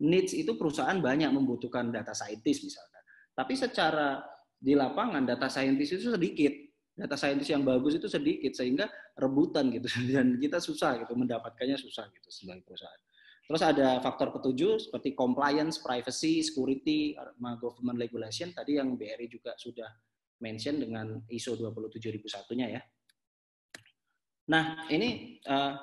Speaker 4: needs itu perusahaan banyak membutuhkan data scientist misalkan tapi secara di lapangan data scientist itu sedikit data scientist yang bagus itu sedikit sehingga rebutan gitu. <laughs> Dan kita susah gitu mendapatkannya susah gitu sebagai perusahaan. Terus ada faktor ketujuh seperti compliance privacy security government regulation. Tadi yang BRI juga sudah mention dengan ISO 27001-nya ya. Nah, ini uh,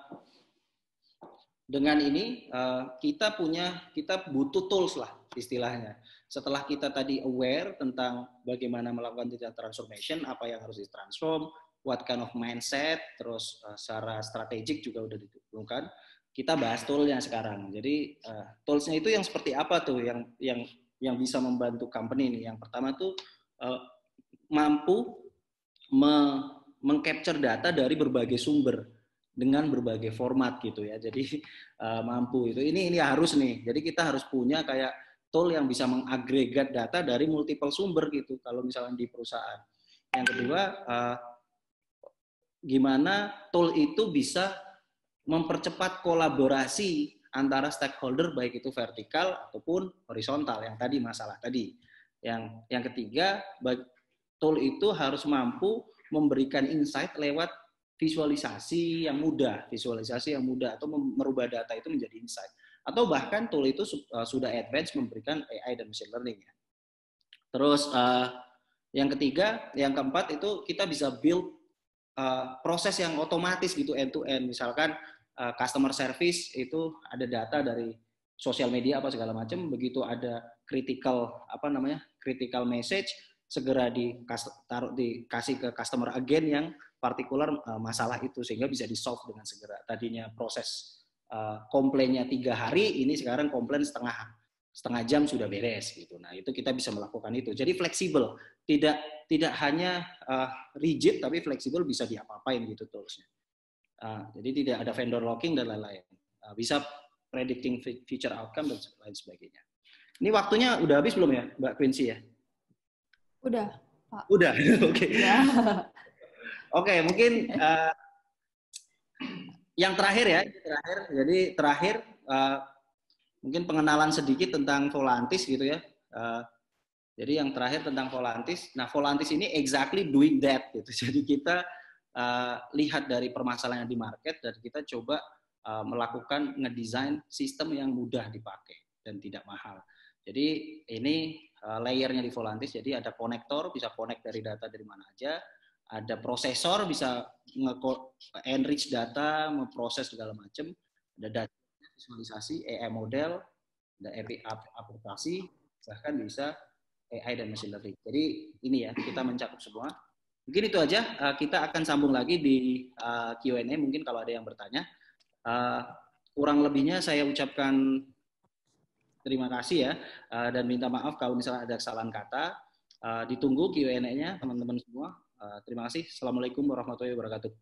Speaker 4: dengan ini uh, kita punya kita butuh tools lah istilahnya. Setelah kita tadi aware tentang bagaimana melakukan digital transformation, apa yang harus ditransform, what kind of mindset, terus uh, secara strategik juga udah ditentukan. Kita bahas toolnya sekarang. Jadi uh, toolsnya itu yang seperti apa tuh yang yang yang bisa membantu company ini. Yang pertama tuh uh, mampu me mengcapture data dari berbagai sumber dengan berbagai format gitu ya. Jadi uh, mampu itu. Ini ini harus nih. Jadi kita harus punya kayak tool yang bisa mengagregat data dari multiple sumber gitu kalau misalnya di perusahaan. Yang kedua, uh, gimana tool itu bisa mempercepat kolaborasi antara stakeholder baik itu vertikal ataupun horizontal yang tadi masalah tadi. Yang yang ketiga, tool itu harus mampu memberikan insight lewat visualisasi yang mudah, visualisasi yang mudah atau merubah data itu menjadi insight. Atau bahkan tool itu uh, sudah advance memberikan AI dan machine learning ya. Terus uh, yang ketiga, yang keempat itu kita bisa build uh, proses yang otomatis gitu end to end. Misalkan customer service itu ada data dari sosial media apa segala macam, begitu ada critical apa namanya critical message segera di taruh dikasih ke customer agen yang partikular uh, masalah itu sehingga bisa di solve dengan segera. Tadinya proses uh, komplainnya tiga hari, ini sekarang komplain setengah setengah jam sudah beres gitu. Nah itu kita bisa melakukan itu. Jadi fleksibel, tidak tidak hanya uh, rigid tapi fleksibel bisa diapa-apain gitu toolsnya. Uh, jadi tidak ada vendor locking dan lain-lain. Uh, bisa predicting future outcome dan lain sebagainya. Ini waktunya udah habis belum ya, Mbak Quincy ya?
Speaker 1: Udah, Pak.
Speaker 4: Udah, <laughs> oke. Okay. Ya. Oke, okay, mungkin uh, yang terakhir ya, terakhir. Jadi terakhir uh, mungkin pengenalan sedikit tentang Volantis gitu ya. Uh, jadi yang terakhir tentang Volantis. Nah, Volantis ini exactly doing that gitu. <laughs> Jadi kita uh, lihat dari permasalahan di market dan kita coba uh, melakukan ngedesain sistem yang mudah dipakai dan tidak mahal. Jadi ini uh, layernya di Volantis. Jadi ada konektor, bisa connect dari data dari mana aja ada prosesor bisa enrich data, memproses segala macam, ada data visualisasi, AI model, ada API aplikasi, bahkan bisa AI dan machine learning. Jadi ini ya kita mencakup semua. Mungkin itu aja. Eh, kita akan sambung lagi di eh, Q&A mungkin kalau ada yang bertanya. Eh, kurang lebihnya saya ucapkan terima kasih ya dan minta maaf kalau misalnya ada kesalahan kata. Ditunggu Q&A-nya teman-teman semua. Uh, terima kasih. Assalamualaikum warahmatullahi wabarakatuh.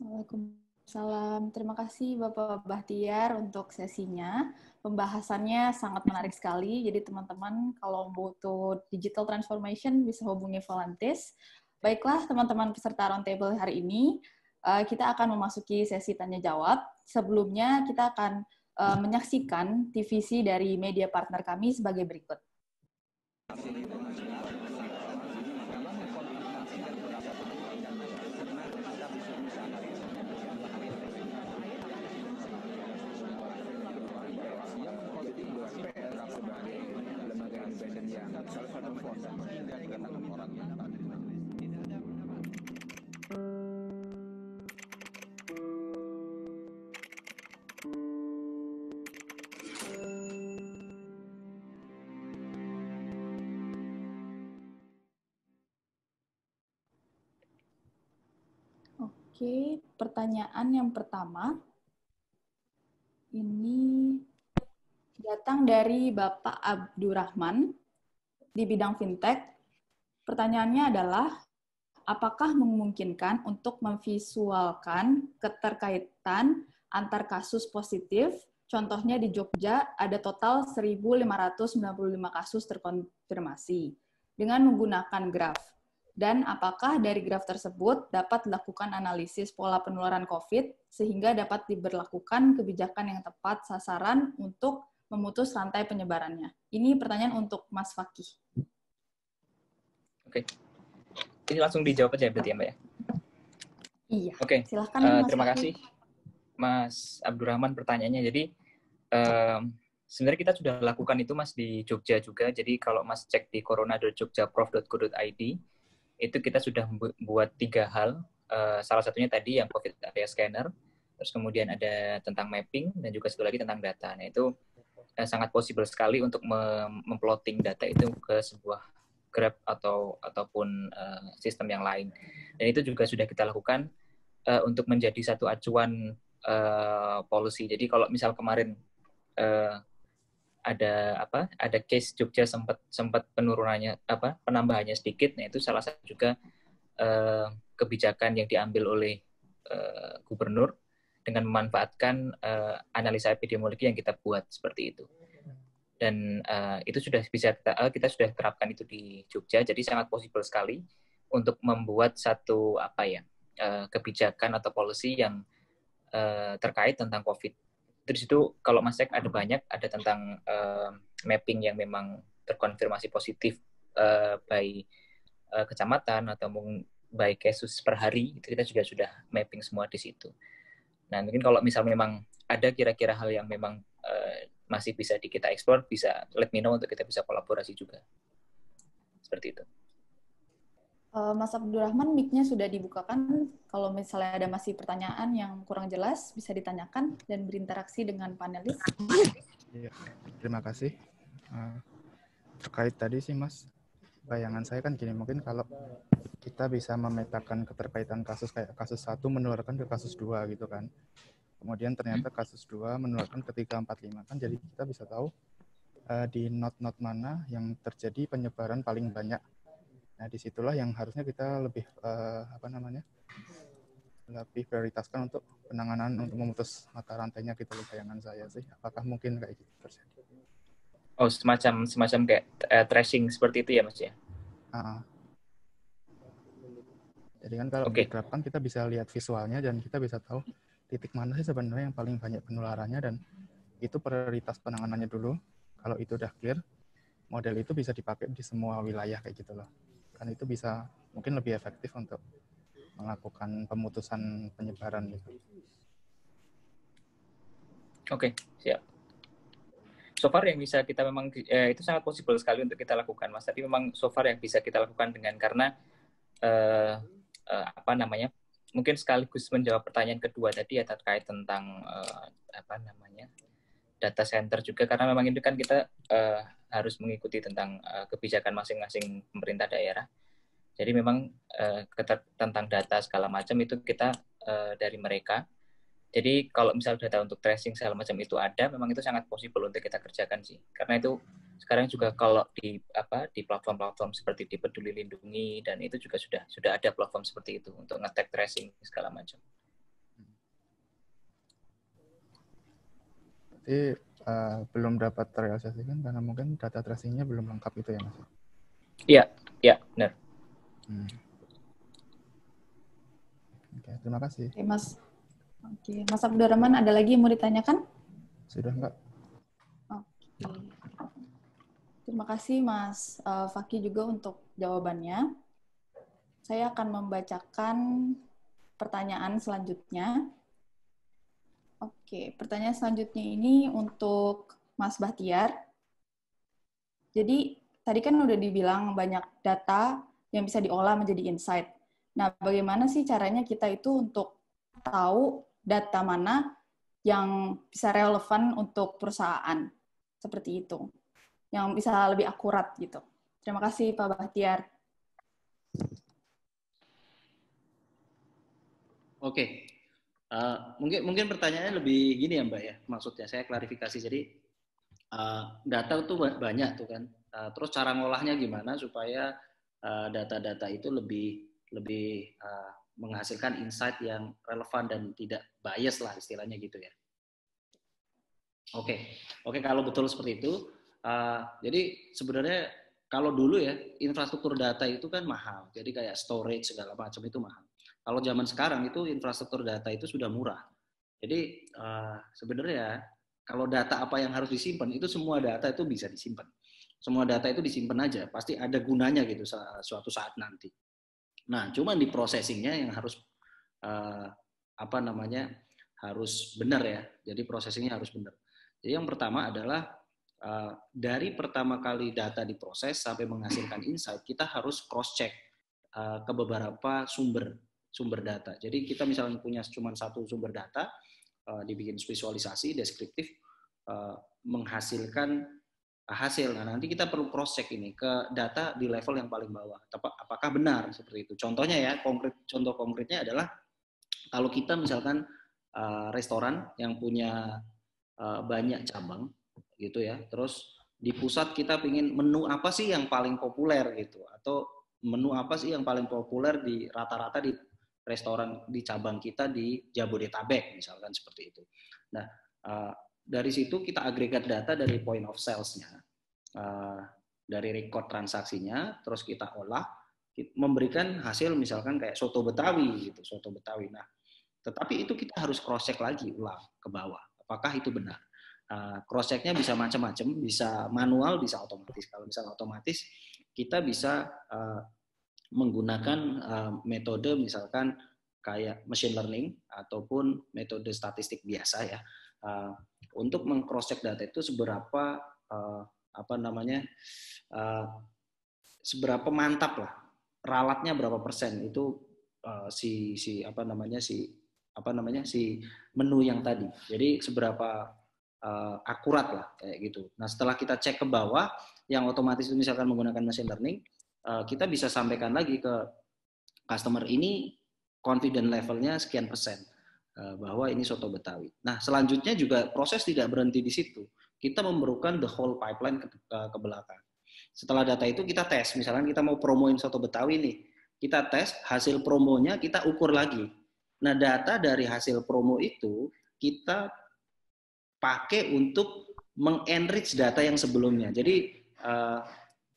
Speaker 1: Waalaikumsalam. Terima kasih Bapak Bahtiar untuk sesinya. Pembahasannya sangat menarik sekali. Jadi teman-teman kalau butuh digital transformation bisa hubungi Volantis. Baiklah teman-teman peserta roundtable hari ini, uh, kita akan memasuki sesi tanya jawab. Sebelumnya kita akan uh, menyaksikan TVC dari media partner kami sebagai berikut. Pertanyaan yang pertama ini datang dari Bapak Abdurrahman di bidang fintech. Pertanyaannya adalah, apakah memungkinkan untuk memvisualkan keterkaitan antar kasus positif? Contohnya di Jogja ada total 1.595 kasus terkonfirmasi dengan menggunakan graf dan apakah dari graf tersebut dapat dilakukan analisis pola penularan COVID sehingga dapat diberlakukan kebijakan yang tepat sasaran untuk memutus rantai penyebarannya. Ini pertanyaan untuk Mas Fakih.
Speaker 3: Oke. Ini langsung dijawab aja berarti ya, Mbak ya?
Speaker 1: Iya.
Speaker 3: Oke.
Speaker 1: Silahkan
Speaker 3: uh, Mas Terima Fakih. kasih Mas Abdurrahman pertanyaannya. Jadi um, sebenarnya kita sudah lakukan itu Mas di Jogja juga. Jadi kalau Mas cek di corona.jogjaprof.co.id itu kita sudah buat tiga hal. Uh, salah satunya tadi yang COVID area scanner, terus kemudian ada tentang mapping dan juga satu lagi tentang data. Nah itu uh, sangat possible sekali untuk memplotting data itu ke sebuah grab atau ataupun uh, sistem yang lain. Dan itu juga sudah kita lakukan uh, untuk menjadi satu acuan uh, policy. Jadi kalau misal kemarin uh, ada apa ada case Jogja sempat sempat penurunannya apa penambahannya sedikit. Nah itu salah satu juga uh, kebijakan yang diambil oleh uh, gubernur dengan memanfaatkan uh, analisa epidemiologi yang kita buat seperti itu. Dan uh, itu sudah bisa kita, uh, kita sudah terapkan itu di Jogja. Jadi sangat possible sekali untuk membuat satu apa ya uh, kebijakan atau policy yang uh, terkait tentang COVID terus itu kalau Mas Cek ada banyak ada tentang uh, mapping yang memang terkonfirmasi positif uh, by uh, kecamatan atau mungkin by kasus per hari itu kita juga sudah mapping semua di situ. Nah mungkin kalau misal memang ada kira-kira hal yang memang uh, masih bisa di kita eksplor bisa let me know untuk kita bisa kolaborasi juga seperti itu.
Speaker 1: Eh, Mas Abdurrahman, mic-nya sudah dibukakan. Kalau misalnya ada masih pertanyaan yang kurang jelas, bisa ditanyakan dan berinteraksi dengan panelis.
Speaker 5: Ya, terima kasih. Uh, terkait tadi sih, Mas, bayangan saya kan gini, mungkin kalau kita bisa memetakan keterkaitan kasus kayak kasus satu menularkan ke kasus dua gitu kan. Kemudian ternyata kasus dua menularkan ke tiga empat lima kan jadi kita bisa tahu uh, di not-not mana yang terjadi penyebaran paling banyak. Nah, di situlah yang harusnya kita lebih uh, apa namanya lebih prioritaskan untuk penanganan untuk memutus mata rantainya gitu loh bayangan saya sih. Apakah mungkin kayak gitu terjadi?
Speaker 3: Oh, semacam semacam kayak uh, tracing seperti itu ya, Mas ya? Uh,
Speaker 5: jadi kan kalau okay. diterapkan kita bisa lihat visualnya dan kita bisa tahu titik mana sih sebenarnya yang paling banyak penularannya dan itu prioritas penanganannya dulu. Kalau itu udah clear, model itu bisa dipakai di semua wilayah kayak gitu loh. Itu bisa mungkin lebih efektif untuk melakukan pemutusan penyebaran gitu.
Speaker 3: Oke, okay, siap. So far yang bisa kita memang eh, itu sangat possible sekali untuk kita lakukan, Mas. Tapi memang so far yang bisa kita lakukan dengan karena eh, uh, apa namanya mungkin sekaligus menjawab pertanyaan kedua tadi ya terkait tentang uh, apa namanya data center juga karena memang itu kan kita uh, harus mengikuti tentang uh, kebijakan masing-masing pemerintah daerah. Jadi memang uh, tentang data segala macam itu kita uh, dari mereka jadi kalau misal data untuk tracing segala macam itu ada, memang itu sangat possible untuk kita kerjakan sih. Karena itu sekarang juga kalau di apa di platform-platform seperti di Peduli Lindungi dan itu juga sudah sudah ada platform seperti itu untuk ngetek tracing segala macam.
Speaker 5: Jadi uh, belum dapat terrealisasikan karena mungkin data tracingnya belum lengkap itu ya mas?
Speaker 3: Iya, iya benar. Hmm.
Speaker 5: Oke, terima kasih.
Speaker 1: Oke, mas. Oke, Mas Abdurrahman ada lagi yang mau ditanyakan?
Speaker 5: Sudah enggak.
Speaker 1: Oke. Terima kasih Mas uh, Faki juga untuk jawabannya. Saya akan membacakan pertanyaan selanjutnya. Oke, pertanyaan selanjutnya ini untuk Mas Bahtiar. Jadi, tadi kan udah dibilang banyak data yang bisa diolah menjadi insight. Nah, bagaimana sih caranya kita itu untuk tahu data mana yang bisa relevan untuk perusahaan? Seperti itu. Yang bisa lebih akurat gitu. Terima kasih Pak Bahtiar.
Speaker 4: Oke uh, mungkin mungkin pertanyaannya lebih gini ya Mbak ya maksudnya saya klarifikasi jadi uh, data itu banyak tuh kan uh, terus cara ngolahnya gimana supaya data-data uh, itu lebih lebih uh, menghasilkan insight yang relevan dan tidak bias lah istilahnya gitu ya. Oke, okay. oke okay, kalau betul seperti itu, uh, jadi sebenarnya kalau dulu ya infrastruktur data itu kan mahal, jadi kayak storage segala macam itu mahal. Kalau zaman sekarang itu infrastruktur data itu sudah murah. Jadi uh, sebenarnya kalau data apa yang harus disimpan itu semua data itu bisa disimpan. Semua data itu disimpan aja, pasti ada gunanya gitu suatu saat nanti. Nah, cuman di processingnya yang harus uh, apa namanya harus benar ya. Jadi processingnya harus benar. Jadi yang pertama adalah uh, dari pertama kali data diproses sampai menghasilkan insight, kita harus cross check uh, ke beberapa sumber sumber data. Jadi kita misalnya punya cuma satu sumber data, uh, dibikin visualisasi, deskriptif, uh, menghasilkan hasil. Nah, nanti kita perlu cross check ini ke data di level yang paling bawah. Apakah benar seperti itu? Contohnya ya, konkret contoh konkretnya adalah kalau kita misalkan uh, restoran yang punya banyak cabang gitu ya. Terus di pusat kita ingin menu apa sih yang paling populer gitu atau menu apa sih yang paling populer di rata-rata di restoran di cabang kita di Jabodetabek misalkan seperti itu. Nah, uh, dari situ kita agregat data dari point of sales-nya, uh, dari record transaksinya, terus kita olah, memberikan hasil misalkan kayak soto Betawi gitu, soto Betawi. Nah, tetapi itu kita harus cross check lagi ulang ke bawah, apakah itu benar. Uh, cross checknya bisa macam-macam, bisa manual, bisa otomatis. Kalau misalnya otomatis, kita bisa menggunakan uh, metode misalkan kayak machine learning ataupun metode statistik biasa ya. Uh, untuk mengcross check data itu seberapa uh, apa namanya uh, seberapa mantap lah ralatnya berapa persen itu uh, si si apa namanya si apa namanya si menu yang tadi. Jadi seberapa uh, akurat lah kayak gitu. Nah setelah kita cek ke bawah yang otomatis itu misalkan menggunakan machine learning uh, kita bisa sampaikan lagi ke customer ini confident levelnya sekian persen uh, bahwa ini soto Betawi. Nah, selanjutnya juga proses tidak berhenti di situ. Kita memerlukan the whole pipeline ke, ke, ke belakang. Setelah data itu kita tes, misalnya kita mau promoin soto Betawi nih, kita tes hasil promonya kita ukur lagi. Nah, data dari hasil promo itu kita pakai untuk mengenrich data yang sebelumnya. Jadi uh,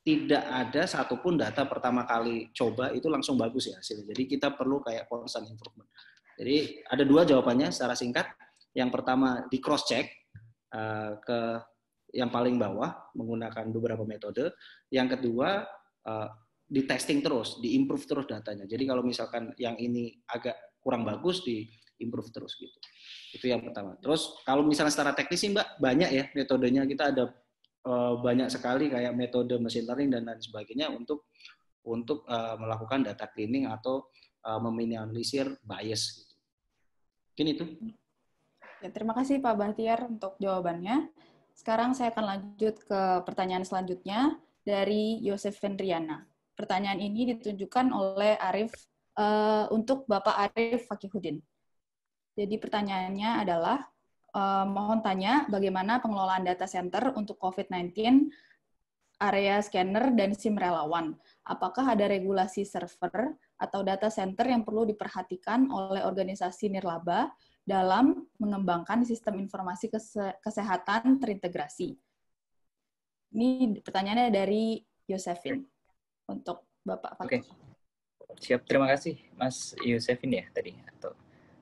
Speaker 4: tidak ada satupun data pertama kali coba itu langsung bagus ya hasilnya. Jadi kita perlu kayak constant improvement. Jadi ada dua jawabannya secara singkat. Yang pertama di cross check uh, ke yang paling bawah menggunakan beberapa metode. Yang kedua uh, di testing terus, di improve terus datanya. Jadi kalau misalkan yang ini agak kurang bagus, di improve terus gitu. Itu yang pertama. Terus kalau misalnya secara teknis sih Mbak banyak ya metodenya kita ada uh, banyak sekali kayak metode machine learning dan lain sebagainya untuk untuk uh, melakukan data cleaning atau uh, meminimalisir bias. Gitu. Mungkin itu.
Speaker 1: Ya, terima kasih Pak Bahtiar untuk jawabannya. Sekarang saya akan lanjut ke pertanyaan selanjutnya dari Yosef Fendriana. Pertanyaan ini ditunjukkan oleh Arif uh, untuk Bapak Arif Fakihudin. Jadi pertanyaannya adalah, uh, mohon tanya bagaimana pengelolaan data center untuk COVID-19, area scanner, dan SIM relawan. Apakah ada regulasi server atau data center yang perlu diperhatikan oleh organisasi nirlaba dalam mengembangkan sistem informasi kese kesehatan terintegrasi? Ini pertanyaannya dari Yosefin untuk Bapak
Speaker 3: Oke. Okay. Siap, terima kasih Mas Yosefin ya tadi. Atau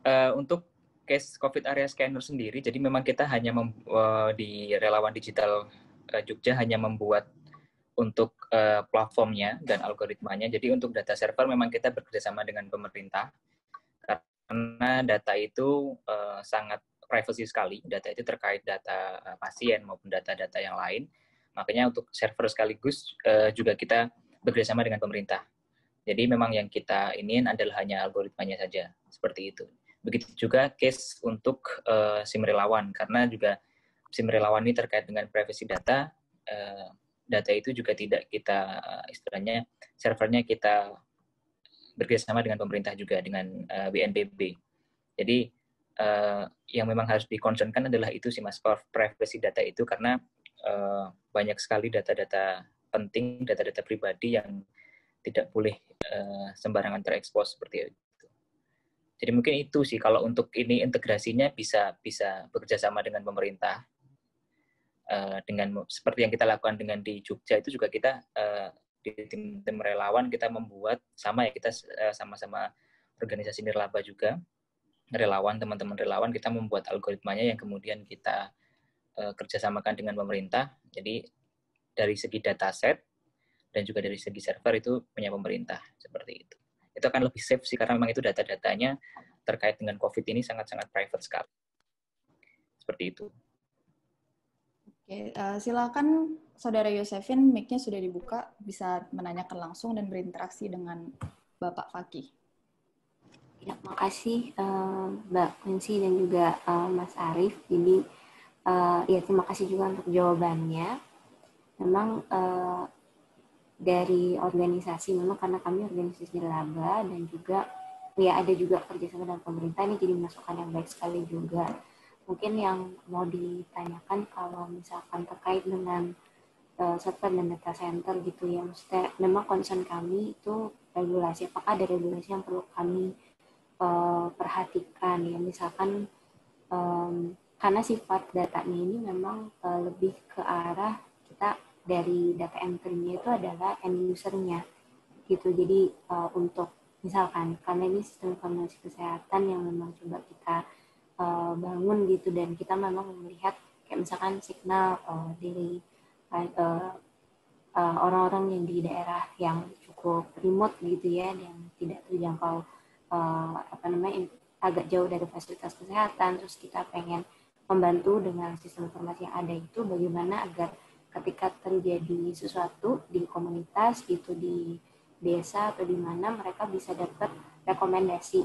Speaker 3: uh, untuk case COVID area scanner sendiri, jadi memang kita hanya mem, uh, di relawan digital uh, Jogja hanya membuat untuk uh, platformnya dan algoritmanya. Jadi untuk data server memang kita bekerjasama dengan pemerintah karena data itu uh, sangat privacy sekali. Data itu terkait data pasien maupun data-data yang lain. Makanya untuk server sekaligus uh, juga kita bekerjasama dengan pemerintah. Jadi memang yang kita ingin adalah hanya algoritmanya saja, seperti itu. Begitu juga case untuk uh, SIM relawan, karena juga SIM relawan ini terkait dengan privacy data, uh, data itu juga tidak kita, uh, istilahnya, servernya kita bekerjasama dengan pemerintah juga dengan uh, BNPB. Jadi uh, yang memang harus dikonsenkan adalah itu sih mas privacy data itu karena uh, banyak sekali data-data penting, data-data pribadi yang tidak boleh uh, sembarangan terekspos seperti. Jadi mungkin itu sih kalau untuk ini integrasinya bisa bisa bekerja sama dengan pemerintah. Uh, dengan seperti yang kita lakukan dengan di Jogja itu juga kita uh, di tim-tim relawan kita membuat sama ya kita eh, sama-sama organisasi nirlaba juga. Relawan teman-teman relawan kita membuat algoritmanya yang kemudian kita kerjasamakan dengan pemerintah. Jadi dari segi dataset dan juga dari segi server itu punya pemerintah seperti itu itu akan lebih safe sih karena memang itu data-datanya terkait dengan COVID ini sangat-sangat private sekali seperti itu.
Speaker 1: Oke, uh, silakan Saudara Yosefin, mic-nya sudah dibuka, bisa menanyakan langsung dan berinteraksi dengan Bapak Fakih.
Speaker 6: Ya, makasih uh, Mbak Quincy dan juga uh, Mas Arief. Jadi, uh, ya terima kasih juga untuk jawabannya. Memang uh, dari organisasi, memang karena kami organisasi laba dan juga ya ada juga kerjasama dengan pemerintah ini jadi masukan yang baik sekali juga. Mungkin yang mau ditanyakan kalau misalkan terkait dengan uh, server dan data center gitu ya maksudnya memang concern kami itu regulasi. Apakah ada regulasi yang perlu kami uh, perhatikan ya? Misalkan um, karena sifat datanya ini memang uh, lebih ke arah kita dari data entry-nya itu adalah end user-nya gitu. Jadi uh, untuk misalkan karena ini sistem informasi kesehatan yang memang coba kita uh, bangun gitu dan kita memang melihat kayak misalkan signal uh, dari Eh, eh, orang-orang uh, yang di daerah yang cukup remote gitu ya yang tidak terjangkau uh, apa namanya agak jauh dari fasilitas kesehatan terus kita pengen membantu dengan sistem informasi yang ada itu bagaimana agar ketika terjadi sesuatu di komunitas gitu di desa atau di mana mereka bisa dapat rekomendasi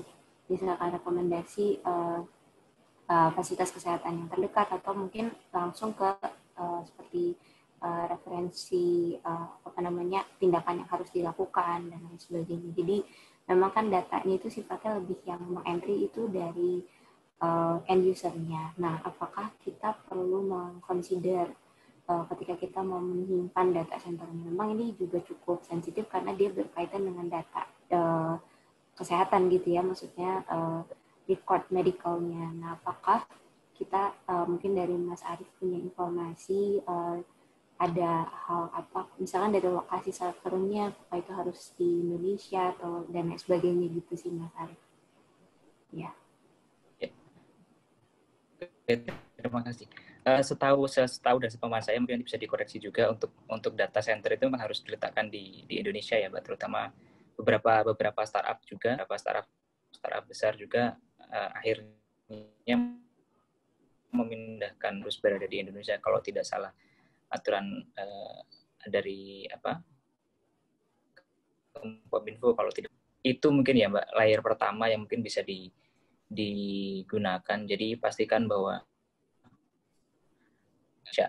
Speaker 6: misalkan rekomendasi uh, uh, fasilitas kesehatan yang terdekat atau mungkin langsung ke uh, seperti uh, referensi uh, apa namanya tindakan yang harus dilakukan dan lain sebagainya. Jadi memang kan datanya itu sifatnya lebih yang mengentry itu dari uh, end usernya. Nah, apakah kita perlu mengconsider ketika kita mau menyimpan data center memang ini juga cukup sensitif karena dia berkaitan dengan data uh, kesehatan gitu ya, maksudnya uh, record medicalnya. Nah, apakah kita mungkin dari Mas Arief punya informasi ada hal apa misalkan dari lokasi servernya apa itu harus di Indonesia atau dan lain sebagainya gitu sih Mas Arif. Ya.
Speaker 3: ya. Terima kasih. Uh, setahu setahu dari pemahaman saya mungkin bisa dikoreksi juga untuk untuk data center itu memang harus diletakkan di di Indonesia ya, Mbak, terutama beberapa beberapa startup juga, beberapa startup startup besar juga uh, akhirnya memindahkan terus berada di Indonesia kalau tidak salah aturan uh, dari apa Kominfo kalau tidak. Itu mungkin ya mbak layar pertama yang mungkin bisa di, digunakan. Jadi pastikan bahwa ya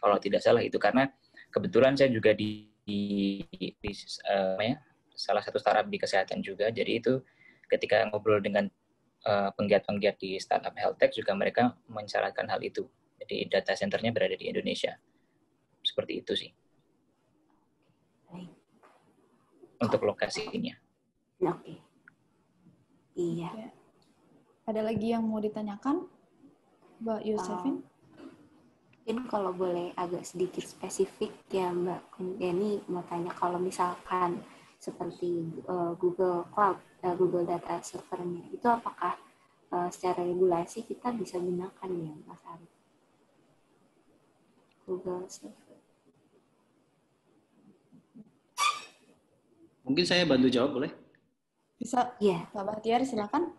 Speaker 3: kalau tidak salah itu karena kebetulan saya juga di, di, di uh, ya, salah satu startup di kesehatan juga jadi itu ketika ngobrol dengan uh, penggiat-penggiat di startup health tech juga mereka mensyaratkan hal itu jadi data centernya berada di Indonesia. Seperti itu sih. Untuk lokasinya.
Speaker 6: Oke. Iya.
Speaker 1: Ya. Ada lagi yang mau ditanyakan, Mbak Yusefin? Uh,
Speaker 6: mungkin kalau boleh agak sedikit spesifik ya Mbak Ini mau tanya kalau misalkan seperti uh, Google Cloud, uh, Google Data Servernya, itu apakah uh, secara regulasi kita bisa gunakan ya Mas Arif? Google Server.
Speaker 4: Mungkin saya bantu jawab boleh?
Speaker 1: Bisa. Iya. Pak Bahtiar silakan.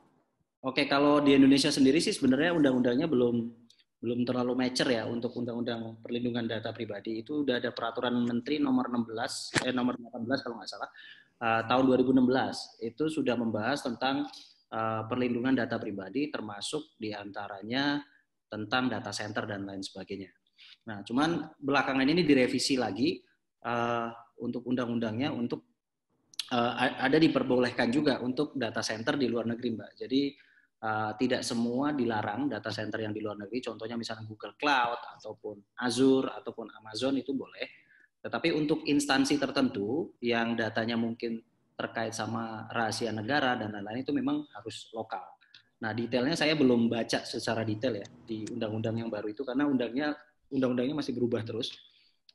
Speaker 4: Oke, kalau di Indonesia sendiri sih sebenarnya undang-undangnya belum belum terlalu mature ya untuk undang-undang perlindungan data pribadi. Itu udah ada peraturan menteri nomor 16 eh nomor 18 kalau nggak salah uh, tahun 2016. Itu sudah membahas tentang uh, perlindungan data pribadi termasuk di antaranya tentang data center dan lain sebagainya. Nah, cuman belakangan ini direvisi lagi uh, untuk undang-undangnya untuk uh, ada diperbolehkan juga untuk data center di luar negeri, Mbak. Jadi uh, tidak semua dilarang data center yang di luar negeri, contohnya misalnya Google Cloud ataupun Azure ataupun Amazon itu boleh. Tetapi untuk instansi tertentu yang datanya mungkin terkait sama rahasia negara dan lain-lain itu memang harus lokal. Nah, detailnya saya belum baca secara detail ya di undang-undang yang baru itu karena undangnya undang-undangnya masih berubah terus.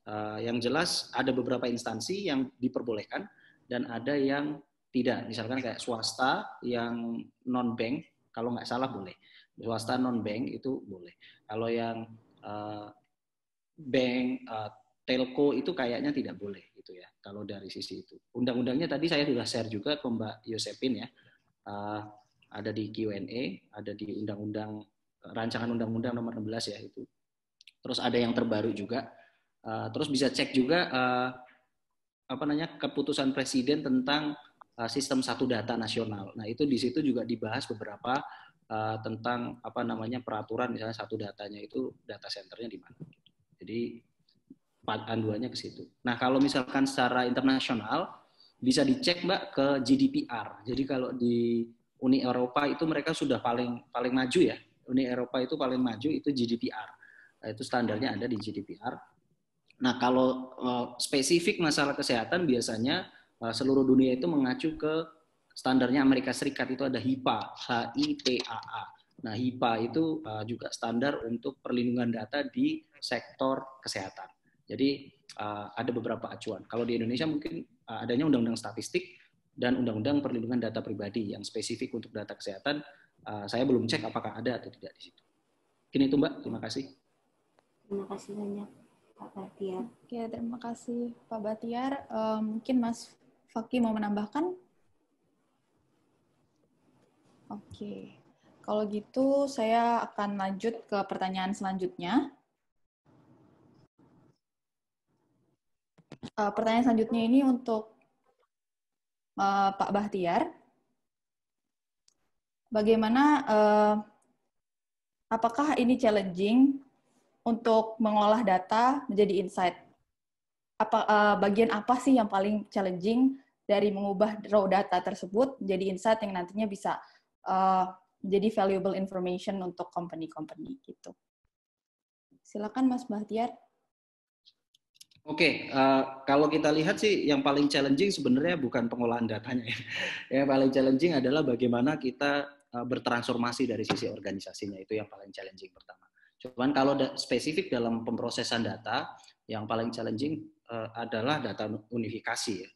Speaker 4: Uh, yang jelas ada beberapa instansi yang diperbolehkan dan ada yang tidak. Misalkan kayak swasta yang non bank, kalau nggak salah boleh. Swasta non bank itu boleh. Kalau yang uh, bank, uh, telco itu kayaknya tidak boleh gitu ya. Kalau dari sisi itu. Undang-undangnya tadi saya sudah share juga ke Mbak Yosepin ya. Uh, ada di Q&A, ada di undang-undang rancangan undang-undang nomor 16 ya itu terus ada yang terbaru juga. Uh, terus bisa cek juga uh, apa namanya keputusan presiden tentang uh, sistem satu data nasional. Nah itu di situ juga dibahas beberapa uh, tentang apa namanya peraturan misalnya satu datanya itu data centernya di mana. Jadi panduannya ke situ. Nah kalau misalkan secara internasional bisa dicek mbak ke GDPR. Jadi kalau di Uni Eropa itu mereka sudah paling paling maju ya. Uni Eropa itu paling maju itu GDPR. Nah, itu standarnya ada di GDPR. Nah, kalau uh, spesifik masalah kesehatan biasanya seluruh dunia itu mengacu ke standarnya Amerika Serikat itu ada HIPAA, H-I-P-A-A. Nah, HIPAA itu uh, juga standar untuk perlindungan data di sektor kesehatan. Jadi uh, ada beberapa acuan. Kalau di Indonesia mungkin uh, adanya undang-undang statistik dan undang-undang perlindungan data pribadi yang spesifik untuk data kesehatan. Uh, saya belum cek apakah ada atau tidak di situ. Ini itu Mbak, terima kasih.
Speaker 6: Terima kasih banyak Pak Batiar.
Speaker 1: Oke, terima kasih Pak Batiar. Mungkin Mas Faki mau menambahkan? Oke, kalau gitu saya akan lanjut ke pertanyaan selanjutnya. Uh, pertanyaan selanjutnya ini untuk uh, Pak Bahtiar. Bagaimana, uh, apakah ini challenging untuk mengolah data menjadi insight. Apa uh, bagian apa sih yang paling challenging dari mengubah raw data tersebut menjadi insight yang nantinya bisa uh, menjadi valuable information untuk company-company gitu. Silakan Mas Bahtiar.
Speaker 4: Oke, okay, uh, kalau kita lihat sih yang paling challenging sebenarnya bukan pengolahan datanya. Ya. <laughs> yang paling challenging adalah bagaimana kita uh, bertransformasi dari sisi organisasinya itu yang paling challenging pertama. Cuman kalau da spesifik dalam pemrosesan data, yang paling challenging uh, adalah data unifikasi ya.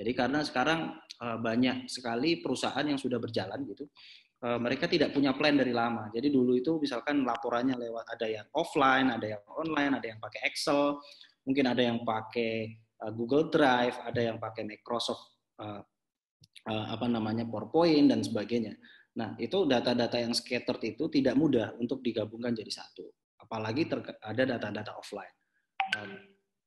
Speaker 4: Jadi karena sekarang uh, banyak sekali perusahaan yang sudah berjalan gitu, uh, mereka tidak punya plan dari lama. Jadi dulu itu misalkan laporannya lewat ada yang offline, ada yang online, ada yang pakai Excel, mungkin ada yang pakai Google Drive, ada yang pakai Microsoft apa namanya PowerPoint dan sebagainya. Nah itu data-data yang scattered itu tidak mudah untuk digabungkan jadi satu, apalagi ada data-data offline.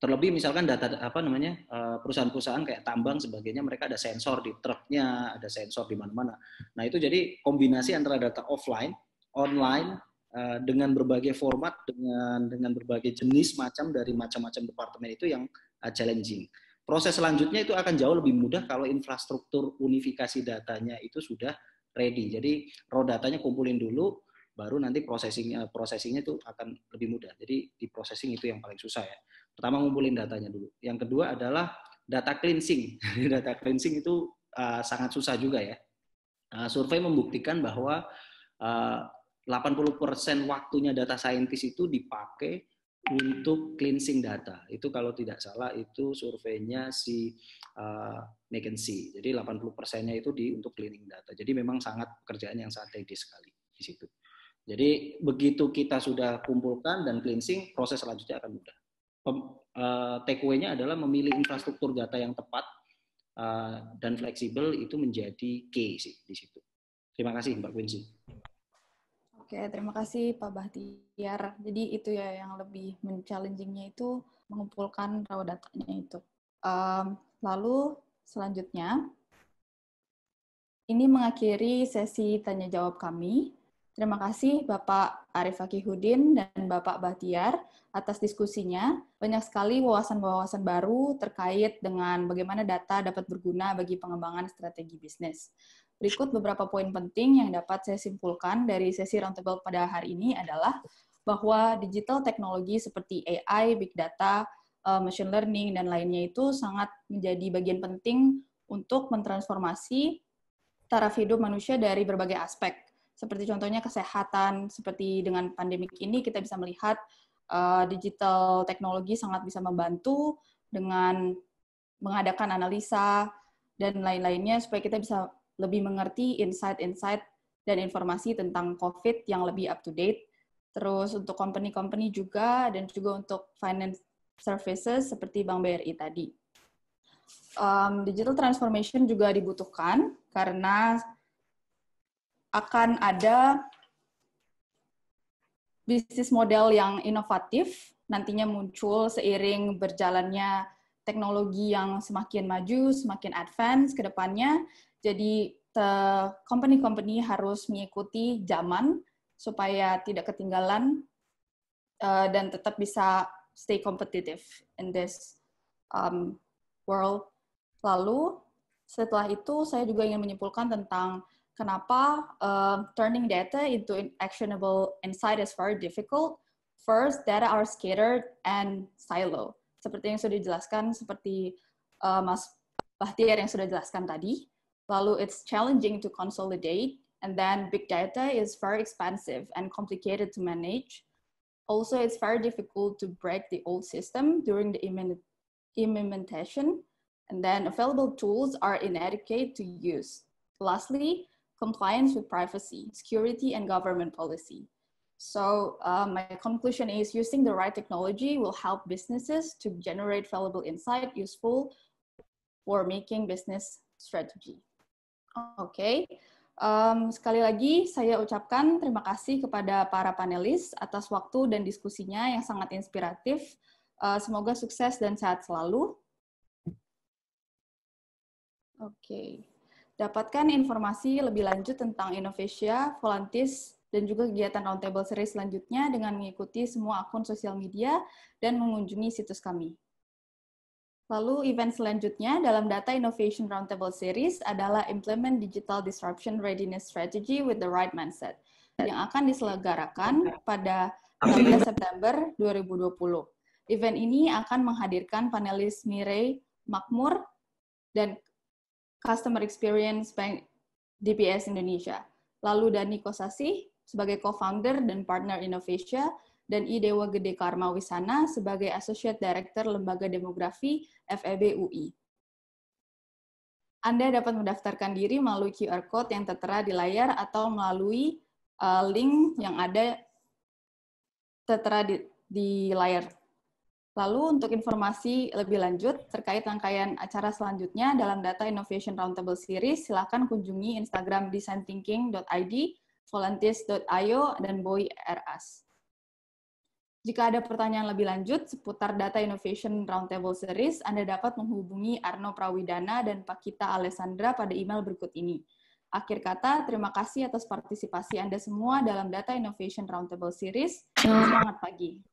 Speaker 4: Terlebih misalkan data apa namanya eh, perusahaan-perusahaan kayak tambang sebagainya mereka ada sensor di truknya, ada sensor di mana-mana. Nah itu jadi kombinasi antara data offline, online eh, dengan berbagai format, dengan dengan berbagai jenis macam dari macam-macam departemen itu yang eh, challenging. Proses selanjutnya itu akan jauh lebih mudah kalau infrastruktur unifikasi datanya itu sudah ready. Jadi raw datanya kumpulin dulu, baru nanti processingnya processingnya itu akan lebih mudah. Jadi di processing itu yang paling susah ya. Pertama ngumpulin datanya dulu. Yang kedua adalah data cleansing. <laughs> data cleansing itu uh, sangat susah juga ya. Uh, survei membuktikan bahwa uh, 80% waktunya data scientist itu dipakai untuk cleansing data. Itu kalau tidak salah itu surveinya si uh, McKinsey. Jadi 80%-nya itu di untuk cleaning data. Jadi memang sangat pekerjaan yang sangat sekali di situ. Jadi begitu kita sudah kumpulkan dan cleansing, proses selanjutnya akan mudah uh, takeaway-nya adalah memilih infrastruktur data yang tepat uh, dan fleksibel itu menjadi key sih di situ. Terima kasih Mbak Quincy.
Speaker 1: Oke, terima kasih Pak Bahtiar. Jadi itu ya yang lebih men-challenging-nya itu mengumpulkan raw datanya itu. Um, lalu selanjutnya, ini mengakhiri sesi tanya jawab kami. Terima kasih Bapak Arif Fakihudin dan Bapak Bahtiar atas diskusinya. Banyak sekali wawasan-wawasan baru terkait dengan bagaimana data dapat berguna bagi pengembangan strategi bisnis. Berikut beberapa poin penting yang dapat saya simpulkan dari sesi roundtable pada hari ini adalah bahwa digital teknologi seperti AI, big data, eh, machine learning, dan lainnya itu sangat menjadi bagian penting untuk mentransformasi taraf hidup manusia dari berbagai aspek, seperti contohnya kesehatan, seperti dengan pandemik ini kita bisa melihat uh, digital teknologi sangat bisa membantu dengan mengadakan analisa dan lain-lainnya supaya kita bisa lebih mengerti insight-insight dan informasi tentang COVID yang lebih up to date. Terus untuk company-company juga dan juga untuk finance services seperti Bank BRI tadi. Um, digital transformation juga dibutuhkan karena akan ada bisnis model yang inovatif nantinya muncul seiring berjalannya teknologi yang semakin maju, semakin advance ke depannya. Jadi company-company harus mengikuti zaman supaya tidak ketinggalan uh, dan tetap bisa stay competitive in this um, world. Lalu setelah itu saya juga ingin menyimpulkan tentang kenapa uh, turning data into actionable insight is very difficult. First, data are scattered and silo. Seperti yang sudah dijelaskan, seperti uh, Mas Bahtiar yang sudah jelaskan tadi. Lalu, it's challenging to consolidate, and then big data is very expensive and complicated to manage. Also, it's very difficult to break the old system during the implementation, and then available tools are inadequate to use. Lastly, compliance with privacy, security, and government policy. So um, my conclusion is using the right technology will help businesses to generate valuable insight useful for making business strategy. Okay. um, sekali lagi saya ucapkan terima kasih kepada para panelis atas waktu dan diskusinya yang sangat inspiratif. Uh, semoga sukses dan sehat selalu. Oke. Okay. Dapatkan informasi lebih lanjut tentang Innovasia, Volantis, dan juga kegiatan Roundtable Series selanjutnya dengan mengikuti semua akun sosial media dan mengunjungi situs kami. Lalu event selanjutnya dalam Data Innovation Roundtable Series adalah Implement Digital Disruption Readiness Strategy with the Right Mindset yang akan diselenggarakan pada 16 September 2020. Event ini akan menghadirkan panelis Mireille Makmur dan Customer Experience Bank DPS Indonesia. Lalu Dani Kosasi sebagai co-founder dan partner Innovasia, dan I Dewa Gede Karma Wisana sebagai Associate Director Lembaga Demografi FEB UI. Anda dapat mendaftarkan diri melalui QR Code yang tertera di layar atau melalui uh, link yang ada tertera di, di layar. Lalu untuk informasi lebih lanjut terkait rangkaian acara selanjutnya dalam Data Innovation Roundtable Series, silakan kunjungi Instagram designthinking.id, volunteers.io, dan Boy RS. Jika ada pertanyaan lebih lanjut seputar Data Innovation Roundtable Series, Anda dapat menghubungi Arno Prawidana dan Pak Kita Alessandra pada email berikut ini. Akhir kata, terima kasih atas partisipasi Anda semua dalam Data Innovation Roundtable Series. Semangat pagi.